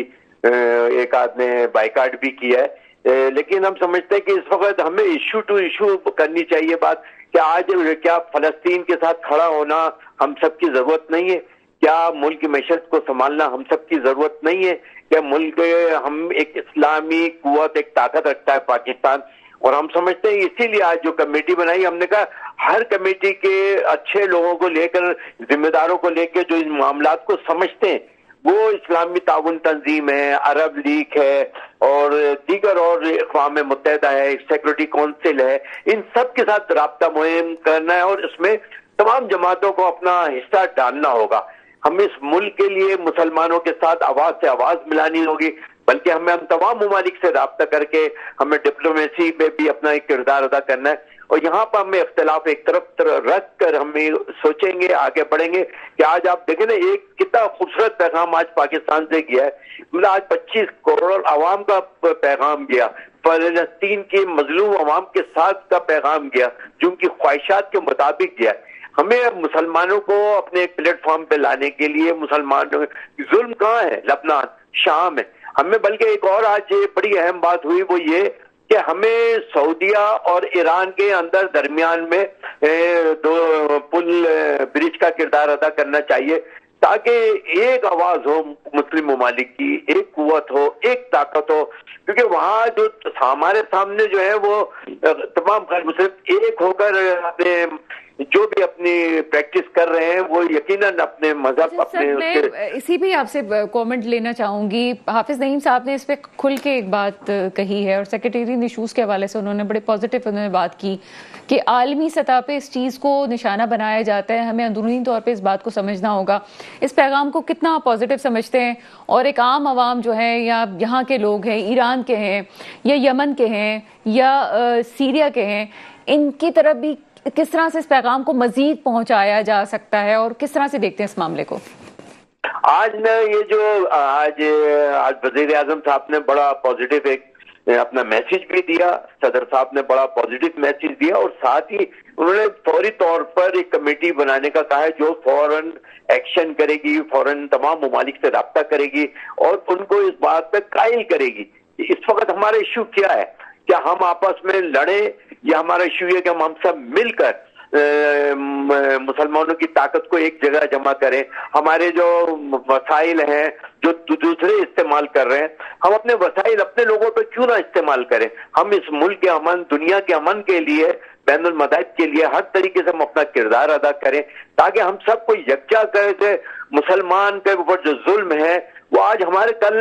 एक आदमी बाइकाट भी किया है लेकिन हम समझते हैं कि इस वक्त हमें इशू टू इशू करनी चाहिए बात, कि आज क्या फलस्तीन के साथ खड़ा होना हम सबकी ज़रूरत नहीं है। क्या मुल्क मैशत को संभालना हम सब की ज़रूरत नहीं है? क्या मुल्क हम एक इस्लामी कुत एक ताकत रखता है पाकिस्तान? और हम समझते हैं इसीलिए आज जो कमेटी बनाई, हमने कहा हर कमेटी के अच्छे लोगों को लेकर, जिम्मेदारों को लेकर जो इन मामला को समझते हैं, वो इस्लामी ताउन तंजीम है, अरब लीग है, और दीगर और अकवाम मुतहदा है सिक्योरिटी काउंसिल है, इन सब के साथ रबता मुहिम करना है और इसमें तमाम जमातों को अपना हिस्सा डालना होगा। हम इस मुल्क के लिए मुसलमानों के साथ आवाज़ से आवाज़ मिलानी होगी, बल्कि हमें हम तमाम ममालिक से रबता करके हमें डिप्लोमेसी में भी अपना एक किरदार अदा करना है। और यहाँ पर हमें इख्तलाफ एक तरफ़ रख कर हम सोचेंगे, आगे बढ़ेंगे कि आज आप देखें ना, एक कितना खूबसूरत पैगाम आज पाकिस्तान से गया है। मतलब आज 25 करोड़ आवाम का पैगाम गया फलस्तीन के मजलूम आवाम के साथ का पैगाम गया जो उनकी ख्वाहिशात के मुताबिक गया हमें मुसलमानों को अपने प्लेटफॉर्म पे लाने के लिए मुसलमान जुल्म कहाँ है? लबनान, शाम है। हमें बल्कि एक और आज बड़ी अहम बात हुई, वो ये कि हमें सऊदिया और ईरान के अंदर दरमियान में दो पुल ब्रिज का किरदार अदा करना चाहिए, ताकि एक आवाज़ हो मुस्लिम ममालिक की, एक कुत हो, एक ताकत हो। क्योंकि वहाँ जो हमारे सामने जो है, वो तमाम खैर मुस्लिम एक होकर अपने जो भी अपनी प्रैक्टिस कर रहे हैं वो यकीनन अपने मज़हब अच्छा, अपने मैं इसी भी आपसे कमेंट लेना चाहूँगी। हाफिज नईम साहब ने इस पर खुल के एक बात कही है और सेक्रेटरी निशूज के हवाले से उन्होंने बड़े पॉजिटिव उन्होंने बात की कि आलमी सतह पे इस चीज़ को निशाना बनाया जाता है। हमें अंदरूनी तौर पे इस बात को समझना होगा। इस पैगाम को कितना पॉजिटिव समझते हैं? और एक आम आवाम जो है या यहाँ के लोग हैं ईरान के हैं या यमन के हैं या सीरिया के हैं इनकी तरफ़ भी किस तरह से इस पैगाम को मजीद पहुँचाया जा सकता है और किस तरह से देखते हैं इस मामले को? आज न ये जो आज आज वज़ीर आज़म साहब ने बड़ा पॉजिटिव एक, अपना मैसेज भी दिया, सदर साहब ने बड़ा पॉजिटिव मैसेज दिया और साथ ही उन्होंने फौरी तौर पर एक कमेटी बनाने का कहा है जो फ़ौरन एक्शन करेगी, फ़ौरन तमाम ममालिक से रबता करेगी और उनको इस बात पर कायल करेगी। इस वक्त हमारा इश्यू क्या है? क्या हम आपस में लड़े, या हमारा इश्यू है कि हम हम सब मिलकर मुसलमानों की ताकत को एक जगह जमा करें। हमारे जो वसाइल हैं, जो दूसरे इस्तेमाल कर रहे हैं, हम अपने वसाइल अपने लोगों पर क्यों ना इस्तेमाल करें? हम इस मुल्क के अमन, दुनिया के अमन के लिए बैन मदाद के लिए हर तरीके से हम अपना किरदार अदा करें, ताकि हम सबको यकजा करके मुसलमान के ऊपर जो जुल्म है, वो आज हमारे कल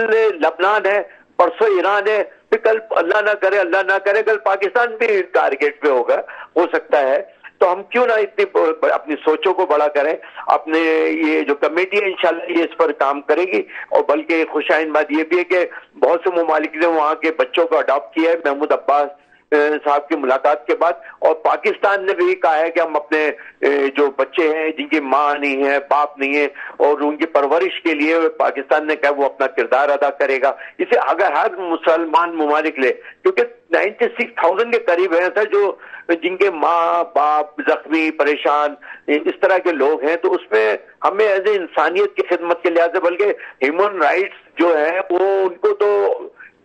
लबनान है, परसों ईरान है फिर कल अल्लाह ना करे, अल्लाह ना करे, कल पाकिस्तान भी टारगेट पे होगा। हो सकता है। तो हम क्यों ना इतनी अपनी सोचों को बड़ा करें? अपने ये जो कमेटी है, इंशाल्लाह ये इस पर काम करेगी। और बल्कि खुशाइन बात ये भी है कि बहुत से ममालिक ने वहाँ के बच्चों को अडॉप्ट किया है। महमूद अब्बास साहब की मुलाकात के बाद। और पाकिस्तान ने भी कहा है कि हम अपने जो बच्चे हैं, जिनकी माँ नहीं है, बाप नहीं है, और उनकी परवरिश के लिए पाकिस्तान ने कहा वो अपना किरदार अदा करेगा। इसे अगर हर मुसलमान ममालिक ले, क्योंकि नाइन्टी सिक्स थाउज़ेंड के करीब है सर, जो जिनके माँ, बाप, जख्मी, परेशान इस तरह के लोग हैं तो उसमें हमें एज ए इंसानियत की खिदमत के लिहाज से, बल्कि ह्यूमन राइट्स जो है, वो उनको तो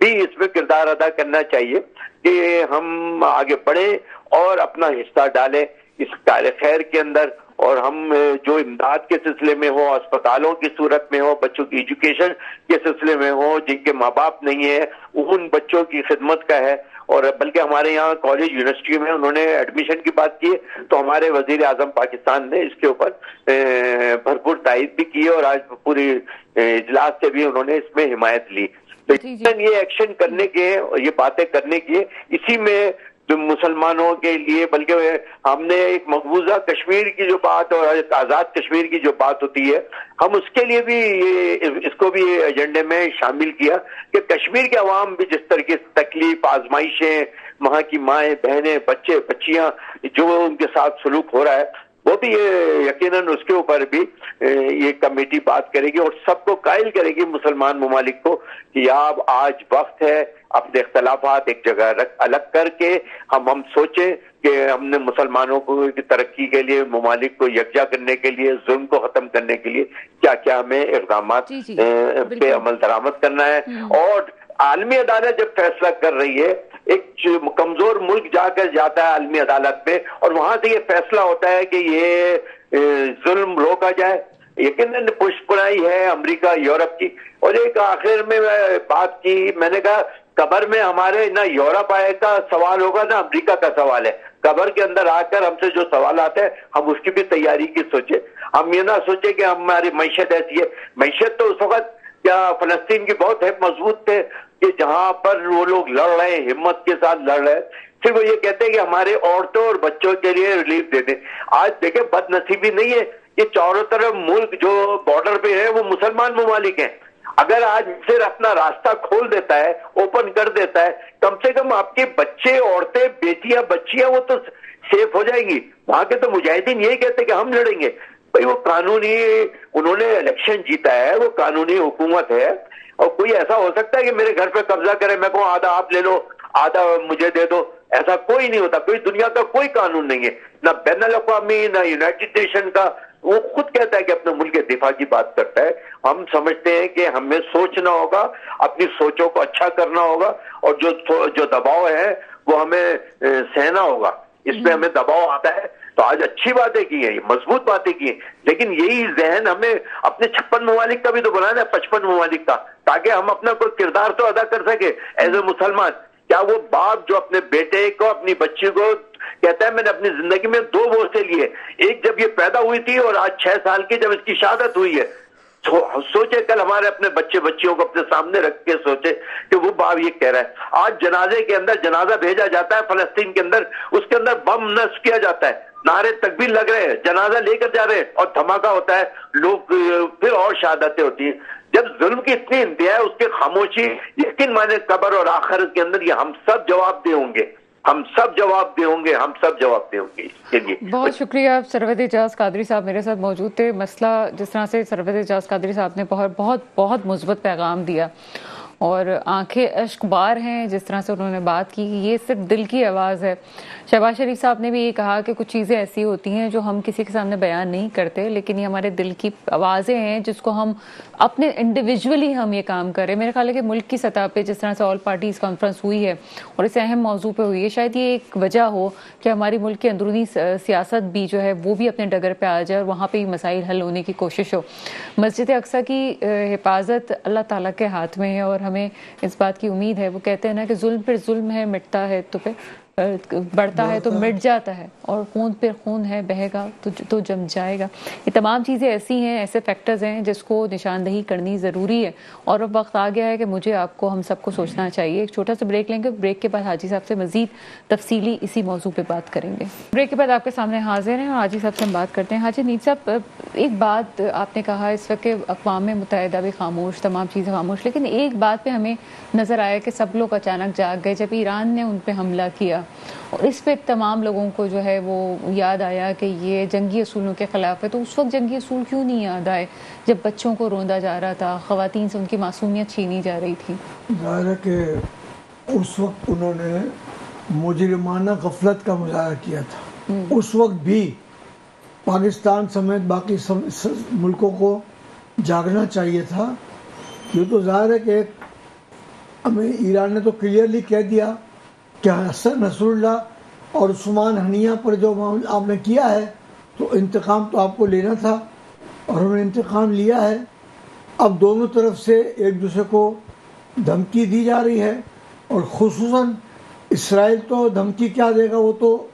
भी इसमें किरदार अदा करना चाहिए कि हम आगे बढ़े और अपना हिस्सा डालें इस कार्य खैर के अंदर और हम जो इमदाद के सिलसिले में हो, अस्पतालों की सूरत में हो, बच्चों की एजुकेशन के सिलसिले में हो, जिनके माँ बाप नहीं है, उन बच्चों की खिदमत का है और बल्कि हमारे यहाँ कॉलेज, यूनिवर्सिटी में उन्होंने एडमिशन की बात की तो हमारे वज़ीर आज़म पाकिस्तान ने इसके ऊपर भरपूर तायद भी की और आज पूरी इजलास से भी उन्होंने इसमें हिमायत ली। तो ये एक्शन करने के ये बातें करने की इसी में जो मुसलमानों के लिए बल्कि हमने एक मकबूजा कश्मीर की जो बात और आज़ाद कश्मीर की जो बात होती है हम उसके लिए भी ये इसको भी एजेंडे में शामिल किया कि कश्मीर के अवाम भी जिस तरह की तकलीफ़ आजमाइशें वहाँ की माएँ बहनें बच्चे बच्चियाँ जो उनके साथ सलूक हो रहा है वो भी ये यकीनन उसके ऊपर भी ये कमेटी बात करेगी और सबको कायल करेगी मुसलमान ममालिक को कि आप आज वक्त है अपने इख्तलाफात एक जगह रख अलग करके हम हम सोचें कि हमने मुसलमानों को तरक्की के लिए ममालिक को यकजा करने के लिए जुल्म को खत्म करने के लिए क्या क्या हमें इकदाम पे अमल दरामद करना है हम्म। और आलमी अदालत जब फैसला कर रही है, एक कमज़ोर मुल्क जाकर जाता है आलमी अदालत में और वहाँ से ये फैसला होता है कि ये जुल्म रोका जाए। यकीन पुष्पनाई है अमेरिका, यूरोप की। और एक आखिर में बात की, मैंने कहा, कबर में हमारे ना यूरोप आए का सवाल होगा, ना अमेरिका का सवाल है। कबर के अंदर आकर हमसे जो सवाल आते हैं, हम उसकी भी तैयारी की सोचे। हम ये ना सोचे कि हमारी मीशत ऐसी है। मीशत तो उस वक्त, क्या फलस्तीन की बहुत है, मज़बूत थे। कि जहाँ पर वो लोग लड़ रहे हैं, हिम्मत के साथ लड़ रहे हैं, फिर वो ये कहते हैं कि हमारे औरतों और बच्चों के लिए रिलीफ दे दें। आज देखे बदनसीबी नहीं है कि चारों तरफ़ मुल्क जो बॉर्डर पे है, वो मुसलमान ममालिक हैं। अगर आज फिर अपना रास्ता खोल देता है ओपन कर देता है, कम से कम आपके बच्चे, औरतें, बेटियाँ, बच्चियाँ, वो तो सेफ़ हो जाएँगी। वहाँ के तो मुजाहिदीन यही कहते कि हम लड़ेंगे। भाई, वो कानूनी, उन्होंने इलेक्शन जीता है, वो कानूनी हुकूमत है। और कोई ऐसा हो सकता है कि मेरे घर पे कब्जा करे मैं कहूँ आधा आप ले लो आधा मुझे दे दो। ऐसा कोई नहीं होता कोई दुनिया का कोई कानून नहीं है। ना बैन अवी ना यूनाइटेड नेशन का। वो खुद कहता है कि अपने मुल्क के दिफा की बात करता है। हम समझते हैं कि हमें सोचना होगा अपनी सोचों को अच्छा करना होगा और जो जो दबाव है वो हमें सहना होगा। इसमें हमें दबाव आता है तो आज अच्छी बातें की है मज़बूत बातें की है। लेकिन यही जहन हमें अपने छप्पन ममालिक का भी तो बनाना है, पचपन ममालिक का, ताकि हम अपना कोई किरदार तो अदा कर सके। एज ए मुसलमान, क्या वो बाप जो अपने बेटे को, अपनी बच्ची को कहता है, मैंने अपनी ज़िंदगी में दो बोसे लिए। एक जब ये पैदा हुई थी और आज छह साल की जब इसकी शहादत हुई है तो सोचे कल हमारे अपने बच्चे बच्चियों को अपने सामने रख के सोचे कि वो बाप ये कह रहा है। आज जनाजे के अंदर जनाजा भेजा जाता है, फलस्तीन के अंदर, उसके अंदर बम नष्ट किया जाता है। नारे तक भी लग रहे हैं, जनाजा लेकर जा रहे हैं और धमाका होता है। लोग फिर और शहादतें होती हैं। जब जुल्म की इतनी इंतहा है, उसकी खामोशी, यकीन माने कबर और आखिर के अंदर ये हम सब जवाब दे होंगे। हम सब जवाब दे होंगे, हम सब जवाब दे होंगे बहुत शुक्रिया आप सरवत एजाज कादरी साहब मेरे साथ मौजूद थे। मसला जिस तरह से सरवत एजाज कादरी साहब ने बहुत बहुत बहुत मुस्बत पैगाम दिया। और आँखें अश्कबार हैं, जिस तरह से उन्होंने बात की ये सिर्फ़ दिल की आवाज़ है। शहबाज शरीफ साहब ने भी ये कहा कि कुछ चीज़ें ऐसी होती हैं जो हम किसी के सामने बयान नहीं करते, लेकिन ये हमारे दिल की आवाज़ें हैं जिसको हम अपने इंडिविजुअली हम ये काम करें मेरे ख्याल है कि मुल्क की सतह पर जिस तरह से ऑल पार्टीज़ कॉन्फ्रेंस हुई है और इस अहम मौजू पर हुई है, शायद ये एक वजह हो कि हमारी मुल्क की अंदरूनी सियासत भी जो है वो भी अपने डगर पर आ जाए और वहाँ पर ही मसाइल हल होने की कोशिश हो। मस्जिद अक्सा की हिफाजत अल्लाह ताला के हाथ में है और हमें इस बात की उम्मीद है। वो कहते हैं ना कि जुल्म पर जुल्म है, मिटता है तो फिर बढ़ता है तो मिट जाता है और खून पर खून है बहेगा तो तो जम जाएगा। ये तमाम चीज़ें ऐसी हैं ऐसे फैक्टर्स हैं जिसको निशानदही करनी ज़रूरी है। और अब वक्त आ गया है कि मुझे आपको हम सबको सोचना चाहिए। एक छोटा सा ब्रेक लेंगे ब्रेक के बाद हाजी साहब से मजीद तफसीली इसी मौजू पर बात करेंगे। ब्रेक के बाद आपके सामने हाजिर हैं और हाजी साहब से हम बात करते हैं। हाजी नीत साहब एक बात आपने कहा इस वक्त अकवा मुतहदा भी खामोश तमाम चीज़ें खामोश लेकिन एक बात पर हमें नज़र आया कि सब लोग अचानक जाग गए। जब ईरान ने उन पर हमला किया और इस पर तमाम लोगों को जो है वो याद आया कि ये जंगी असूलों के ख़िलाफ़ है तो उस वक्त जंगी असूल क्यों नहीं याद आए जब बच्चों को रोंदा जा रहा था ख़वान से उनकी मासूमियत छीनी जा रही थी? कि उस वक्त उन्होंने मुजरमाना गफलत का मुजाहरा किया था। हम्म। उस वक्त भी पाकिस्तान समेत बाकी सम, स, मुल्कों को जागना चाहिए था। ये तो ज़ाहिर है कि हमें ईरान ने तो क्लियरली कह दिया क्या हसन नसरुल्ला और उस्मान हनिया पर जो मामला आपने किया है तो इंतकाम तो आपको लेना था और हमने इंतकाम लिया है। अब दोनों तरफ़ से एक दूसरे को धमकी दी जा रही है और खसूस इसराइल तो धमकी क्या देगा? वो तो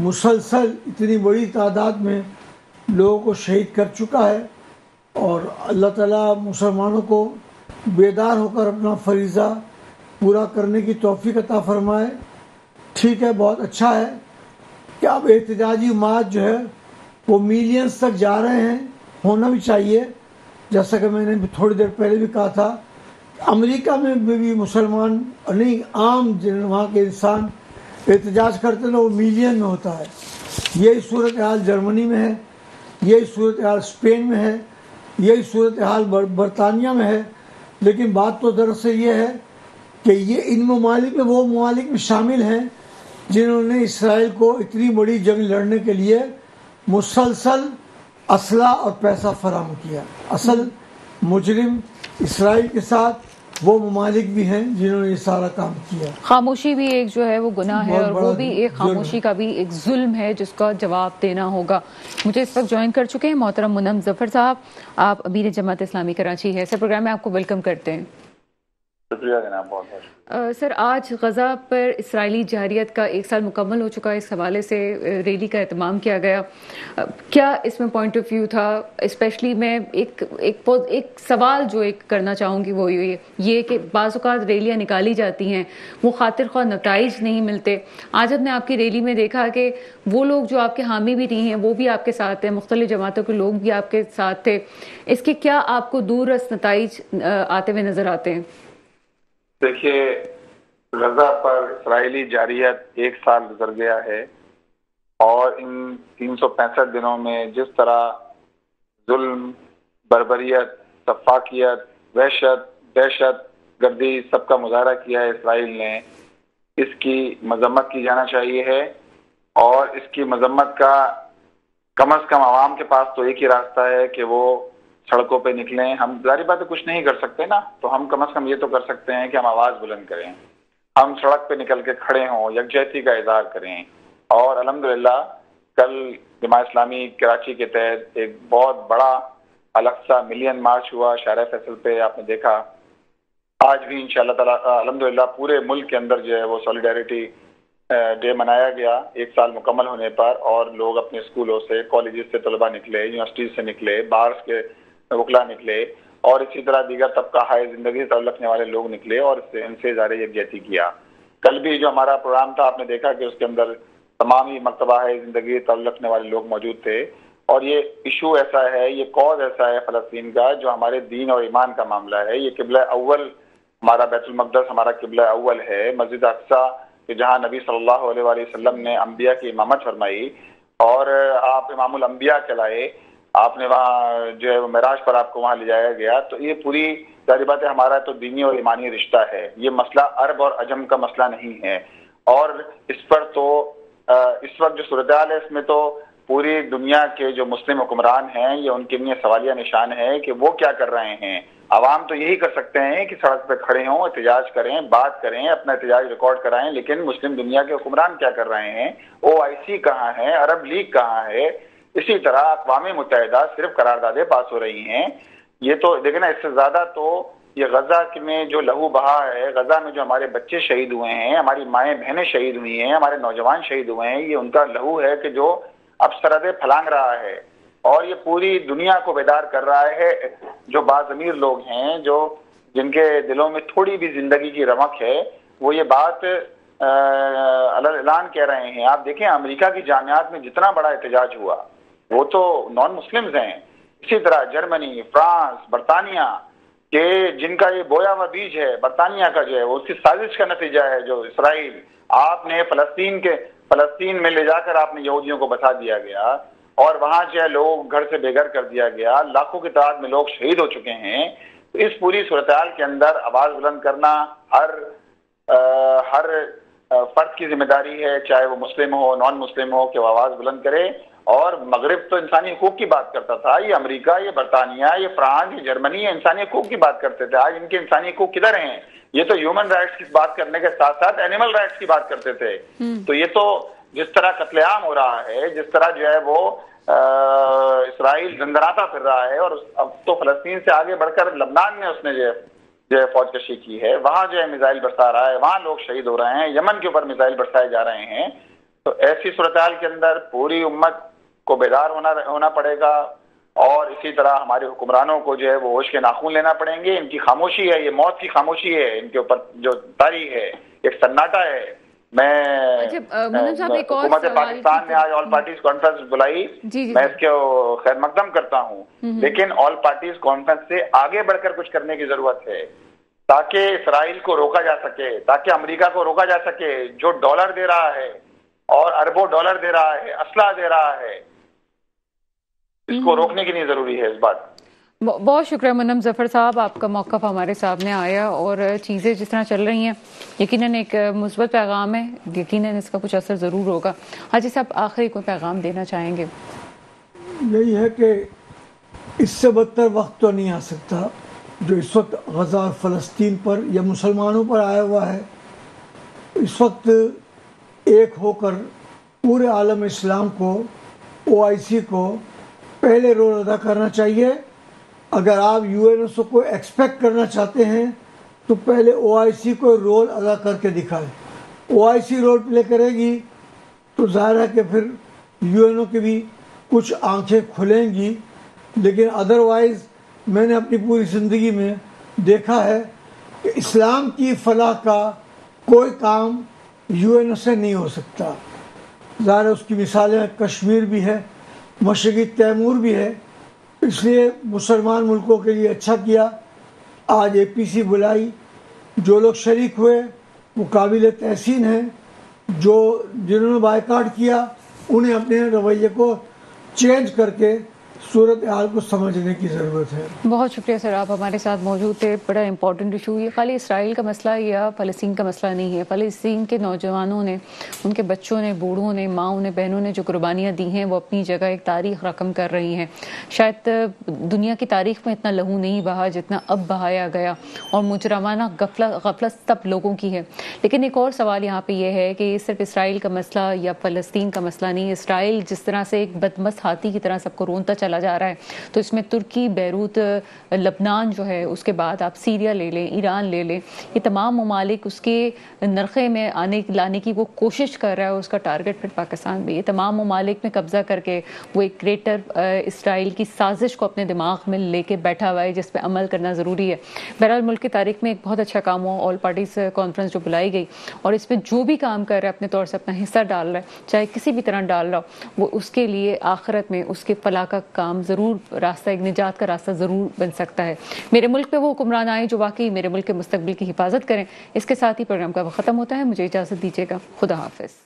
मुसलसल इतनी बड़ी तादाद में लोगों को शहीद कर चुका है और अल्लाह ताला मुसलमानों को बेदार होकर अपना फरीज़ा पूरा करने की तोफ़ी अता फरमाए। ठीक है, बहुत अच्छा है कि अब एहतजाजी मार्च जो है, वो मिलियंस तक जा रहे हैं, होना भी चाहिए। जैसा कि मैंने थोड़ी देर पहले भी कहा था, अमेरिका में भी मुसलमान, नहीं, आम वहाँ के इंसान एहतजाज करते ना वो मिलियन में होता है। यही सूरत हाल जर्मनी में है, यही सूरत हाल स्पेन में है, यही सूरत हाल बरतानिया में है। लेकिन बात तो दरअसल ये है कि ये इन ममालिक में वो ममालिक में शामिल हैं जिन्होंने इसराइल को इतनी बड़ी जंग लड़ने के लिए मुसलसल असला और पैसा फराम किया। असल मुजरिम इसराइल के साथ वो ममालिक भी हैं जिन्होंने ये सारा काम किया। खामोशी भी एक जो है वो गुनाह है और वो भी एक खामोशी का भी एक जुल्म है जिसका जवाब देना होगा। मुझे इस वक्त ज्वाइन कर चुके हैं मोहतरम मुनम ज़फ़र साहब। आप अमीर जमात इस्लामी कराची है। ऐसे प्रोग्राम में आपको वेलकम करते हैं। सर, आज गज़ा पर इसराइली जारियत का एक साल मुकम्मल हो चुका है। इस हवाले से रैली का अहतमाम किया गया। क्या इसमें पॉइंट ऑफ़ व्यू था? स्पेशली मैं एक एक एक सवाल जो एक करना चाहूँगी वो ये ये कि बाज़ात रैलियाँ निकाली जाती हैं, वो खातिर ख्वा नतज नहीं मिलते। आज हमने आपकी रैली में देखा कि वो लोग जो आपके हामी भी नहीं हैं, वो भी आपके साथ हैं मुख्तलि जमातों के लोग भी आपके साथ थे। इसके क्या आपको दूर रस नतज आते हुए नज़र आते हैं? देखिए गजा पर इसराइली जारियत एक साल गुजर गया है और इन तीन सौ पैंसठ दिनों में जिस तरह जुल्म बरबरीत सफाकियत वहशत, दहशत गर्दी सबका मुजाहरा किया है इसराइल ने, इसकी मजम्मत की जाना चाहिए है और इसकी मजम्मत का कम अज कम आवाम के पास तो एक ही रास्ता है कि वो सड़कों पे निकलें, हम जारी बात कुछ नहीं कर सकते ना तो हम कम अज कम ये तो कर सकते हैं कि हम आवाज़ बुलंद करें। हम सड़क पे निकल के खड़े हों, यकजहती का इजहार करें। और अलहमदिल्ला कल जमा इस्लामी कराची के तहत एक बहुत बड़ा अलग सा मिलियन मार्च हुआ शार फैसल पे आपने देखा। आज भी इन अलहमदिल्ला पूरे मुल्क के अंदर जो है वो सॉलिडारिटी डे मनाया गया, एक साल मुकम्मल होने पर, और लोग अपने स्कूलों से कॉलेज से तलबा निकले, यूनिवर्सिटीज से निकले बार्स के वकला निकले और इसी तरह दीगर तबका हाई ज़िंदगी से रखने वाले लोग निकले और इनसे इजारे यकजहती किया। कल भी जो हमारा प्रोग्राम था, आपने देखा कि उसके अंदर तमाम ही मरतबा है, ज़िंदगी तल रखने वाले लोग मौजूद थे। और ये इशू ऐसा है, ये कॉज ऐसा है फ़लस्तीन का, जो हमारे दीन और ईमान का मामला है। ये किबला अव्वल, हमारा बैतुलमकदस हमारा किबला अव्वल है। मस्जिद अक्सा, कि जहाँ नबी सल्लल्लाहु अलैहि वसल्लम ने अम्बिया की इमामत फरमाई। और आप इमामुल अम्बिया कहलाए आपने वहाँ जो है मराज पर आपको वहाँ ले जाया गया। तो ये पूरी सारी बात है हमारा तो दीनी और ईमानी रिश्ता है। ये मसला अरब और अजम का मसला नहीं है। और इस पर तो इस वक्त जो सूरत है, इसमें तो पूरी दुनिया के जो मुस्लिम हुक्मरान हैं, ये उनके लिए सवालिया निशान है कि वो क्या कर रहे हैं। आवाम तो यही कर सकते हैं कि सड़क पर खड़े हों एहतजाज करें, बात करें, अपना एहतजाज रिकॉर्ड कराएँ, लेकिन मुस्लिम दुनिया के हुक्मरान क्या कर रहे हैं? ओ आई सी कहाँ है? अरब लीग कहाँ है? इसी तरह अकवाम मुतहदा सिर्फ़ करारदादे पास हो रही हैं। ये तो देखे ना, इससे ज़्यादा तो ये गजा में जो लहू बहा है, गजा में जो हमारे बच्चे शहीद हुए हैं, हमारी माएँ बहनें शहीद हुई हैं, हमारे नौजवान शहीद हुए हैं, ये उनका लहू है कि जो अब सरहदें फलांग रहा है और ये पूरी दुनिया को बेदार कर रहा है, जो बाजमीर लोग हैं, जो जिनके दिलों में थोड़ी भी ज़िंदगी की रमक है, वो ये बात ऐलान कह रहे हैं। आप देखें, अमेरिका की जामियात में जितना बड़ा एहतजाज हुआ वो तो नॉन मुस्लिम्स हैं। इसी तरह जर्मनी फ्रांस बरतानिया के जिनका ये बोया हुआ बीज है बरतानिया का जो है वो उसकी साजिश का नतीजा है जो इसराइल आपने फलस्तीन के फलस्तीन में ले जाकर आपने यहूदियों को बता दिया गया और वहाँ जो है लोग घर से बेघर कर दिया गया। लाखों की तादाद में लोग शहीद हो चुके हैं। तो इस पूरी सूरत के अंदर आवाज़ बुलंद करना हर आ, हर फर्द की ज़िम्मेदारी है चाहे वो मुस्लिम हो नॉन मुस्लिम हो कि वो आवाज़ बुलंद करे। और मगरब तो इंसानी हकूक की बात करता था ये अमेरिका ये बरतानिया ये फ्रांस ये जर्मनी ये इंसानी हकूक की बात करते थे। आज इनके इंसानी हकूक किधर हैं? ये तो ह्यूमन राइट्स की बात करने के साथ साथ एनिमल राइट्स की बात करते थे। हम्म। तो ये तो जिस तरह कत्लेआम हो रहा है जिस तरह जो है वो इसराइल जंदराता फिर रहा है और अब तो फलस्तीन से आगे बढ़कर लबनान में उसने जो जो है फौज कशी की है, वहाँ जो है मिसाइल बरसा रहा है, वहाँ लोग शहीद हो रहे हैं, यमन के ऊपर मिसाइल बरसाए जा रहे हैं। तो ऐसी सूरत के अंदर पूरी उम्मत को बेदार होना होना पड़ेगा और इसी तरह हमारे हुक्मरानों को जो है वो होश के नाखून लेना पड़ेंगे। इनकी खामोशी है, ये मौत की खामोशी है, इनके ऊपर जो तारी है, एक सन्नाटा है। मैं अच्छा, हुकूमत पाकिस्तान ने आज ऑल पार्टीज़ कॉन्फ्रेंस बुलाई। जी, जी, मैं इसके खैर मकदम करता हूँ। लेकिन ऑल पार्टीज़ कॉन्फ्रेंस से आगे बढ़कर कुछ करने की ज़रूरत है ताकि इसराइल को रोका जा सके ताकि अमेरिका को रोका जा सके जो डॉलर दे रहा है और अरबों डॉलर दे रहा है असला दे रहा है। इसको। रोकने की नहीं ज़रूरी है इस बात। बहुत शुक्रिया मुनम ज़फ़र साहब, आपका मौका हमारे सामने आया और चीज़ें जिस तरह चल रही हैं, यकीनन एक मुस्बत पैगाम है, यकीनन इसका कुछ असर ज़रूर होगा। हाजी साहब, आखिरी कोई पैगाम देना चाहेंगे? यही है कि इससे बदतर वक्त तो नहीं आ सकता, जो इस वक्त गजा फ़लस्तीन पर या मुसलमानों पर आया हुआ है। इस वक्त एक होकर पूरे आलम इस्लाम को ओआईसी को पहले रोल अदा करना चाहिए। अगर आप यू को एक्सपेक्ट करना चाहते हैं तो पहले ओआईसी को रोल अदा करके दिखाए। ओ रोल प्ले करेगी तो ज़ाहिर है कि फिर यूएनओ की भी कुछ आँखें खुलेंगी। लेकिन अदरवाइज़ मैंने अपनी पूरी ज़िंदगी में देखा है कि इस्लाम की फलाह का कोई काम यूएनओ से नहीं हो सकता। ज़ाहिर उसकी मिसालें कश्मीर भी है मशरक़ी तैमूर भी है इसलिए मुसलमान मुल्कों के लिए अच्छा किया। आज ए पी सी बुलाई, जो लोग शरीक हुए वो काबिल तहसीन हैं, जो जिन्होंने बायकाट किया, उन्हें अपने रवैये को चेंज करके सूरत हाल को समझने की ज़रूरत है। बहुत शुक्रिया सर, आप हमारे साथ मौजूद थे। बड़ा इंपॉर्टेंट इशू ये। खाली इसराइल का मसला या फ़लस्तीन का मसला नहीं है। फ़लस्तीन के नौजवानों ने, उनके बच्चों ने, बूढ़ों ने, माओ ने, बहनों ने जो कुर्बानियाँ दी हैं, वो अपनी जगह एक तारीख रकम कर रही हैं। शायद दुनिया की तारीख में इतना लहू नहीं बहा जितना अब बहाया गया। और मुजरमाना गफला गफलत तब लोगों की है। लेकिन एक और सवाल यहाँ पर यह है कि सिर्फ़ इसराइल का मसला या फ़लस्तीन का मसला नहीं। इसराइल जिस तरह से एक बदमस्त हाथी की तरह सबको रोनता चला जा रहा है। तो इसमें तुर्की, बैरूत, लबनान जो है, उसके बाद आप सीरिया ले लें, ईरान ले लें। ये तमाम ममालिक उसके नरखे में आने लाने की वो कोशिश कर रहा है उसका टारगेट फिर पाकिस्तान भी ये तमाम ममालिक में कब्ज़ा करके वो एक ग्रेटर इसराइल की साजिश को अपने दिमाग में लेके बैठा हुआ है, जिस पर अमल करना ज़रूरी है। बहरहाल मुल्क की तारीख में एक बहुत अच्छा काम हुआ ऑल पार्टीज़ कॉन्फ्रेंस जो बुलाई गई और इसमें जो भी काम कर रहा है, अपने तौर से अपना हिस्सा डाल रहा है, चाहे किसी भी तरह डाल रहा हो, वो उसके लिए आखिरत में उसके फलाह का काम ज़रूर रास्ता, एक निजात का रास्ता ज़रूर बन सकता है। मेरे मुल्क पे वो हुक्मरान आए जो वाकई मेरे मुल्क के मुस्तबिल की हिफाजत करें। इसके साथ ही प्रोग्राम का ख़त्म होता है। मुझे इजाज़त दीजिएगा। खुदा हाफिज़।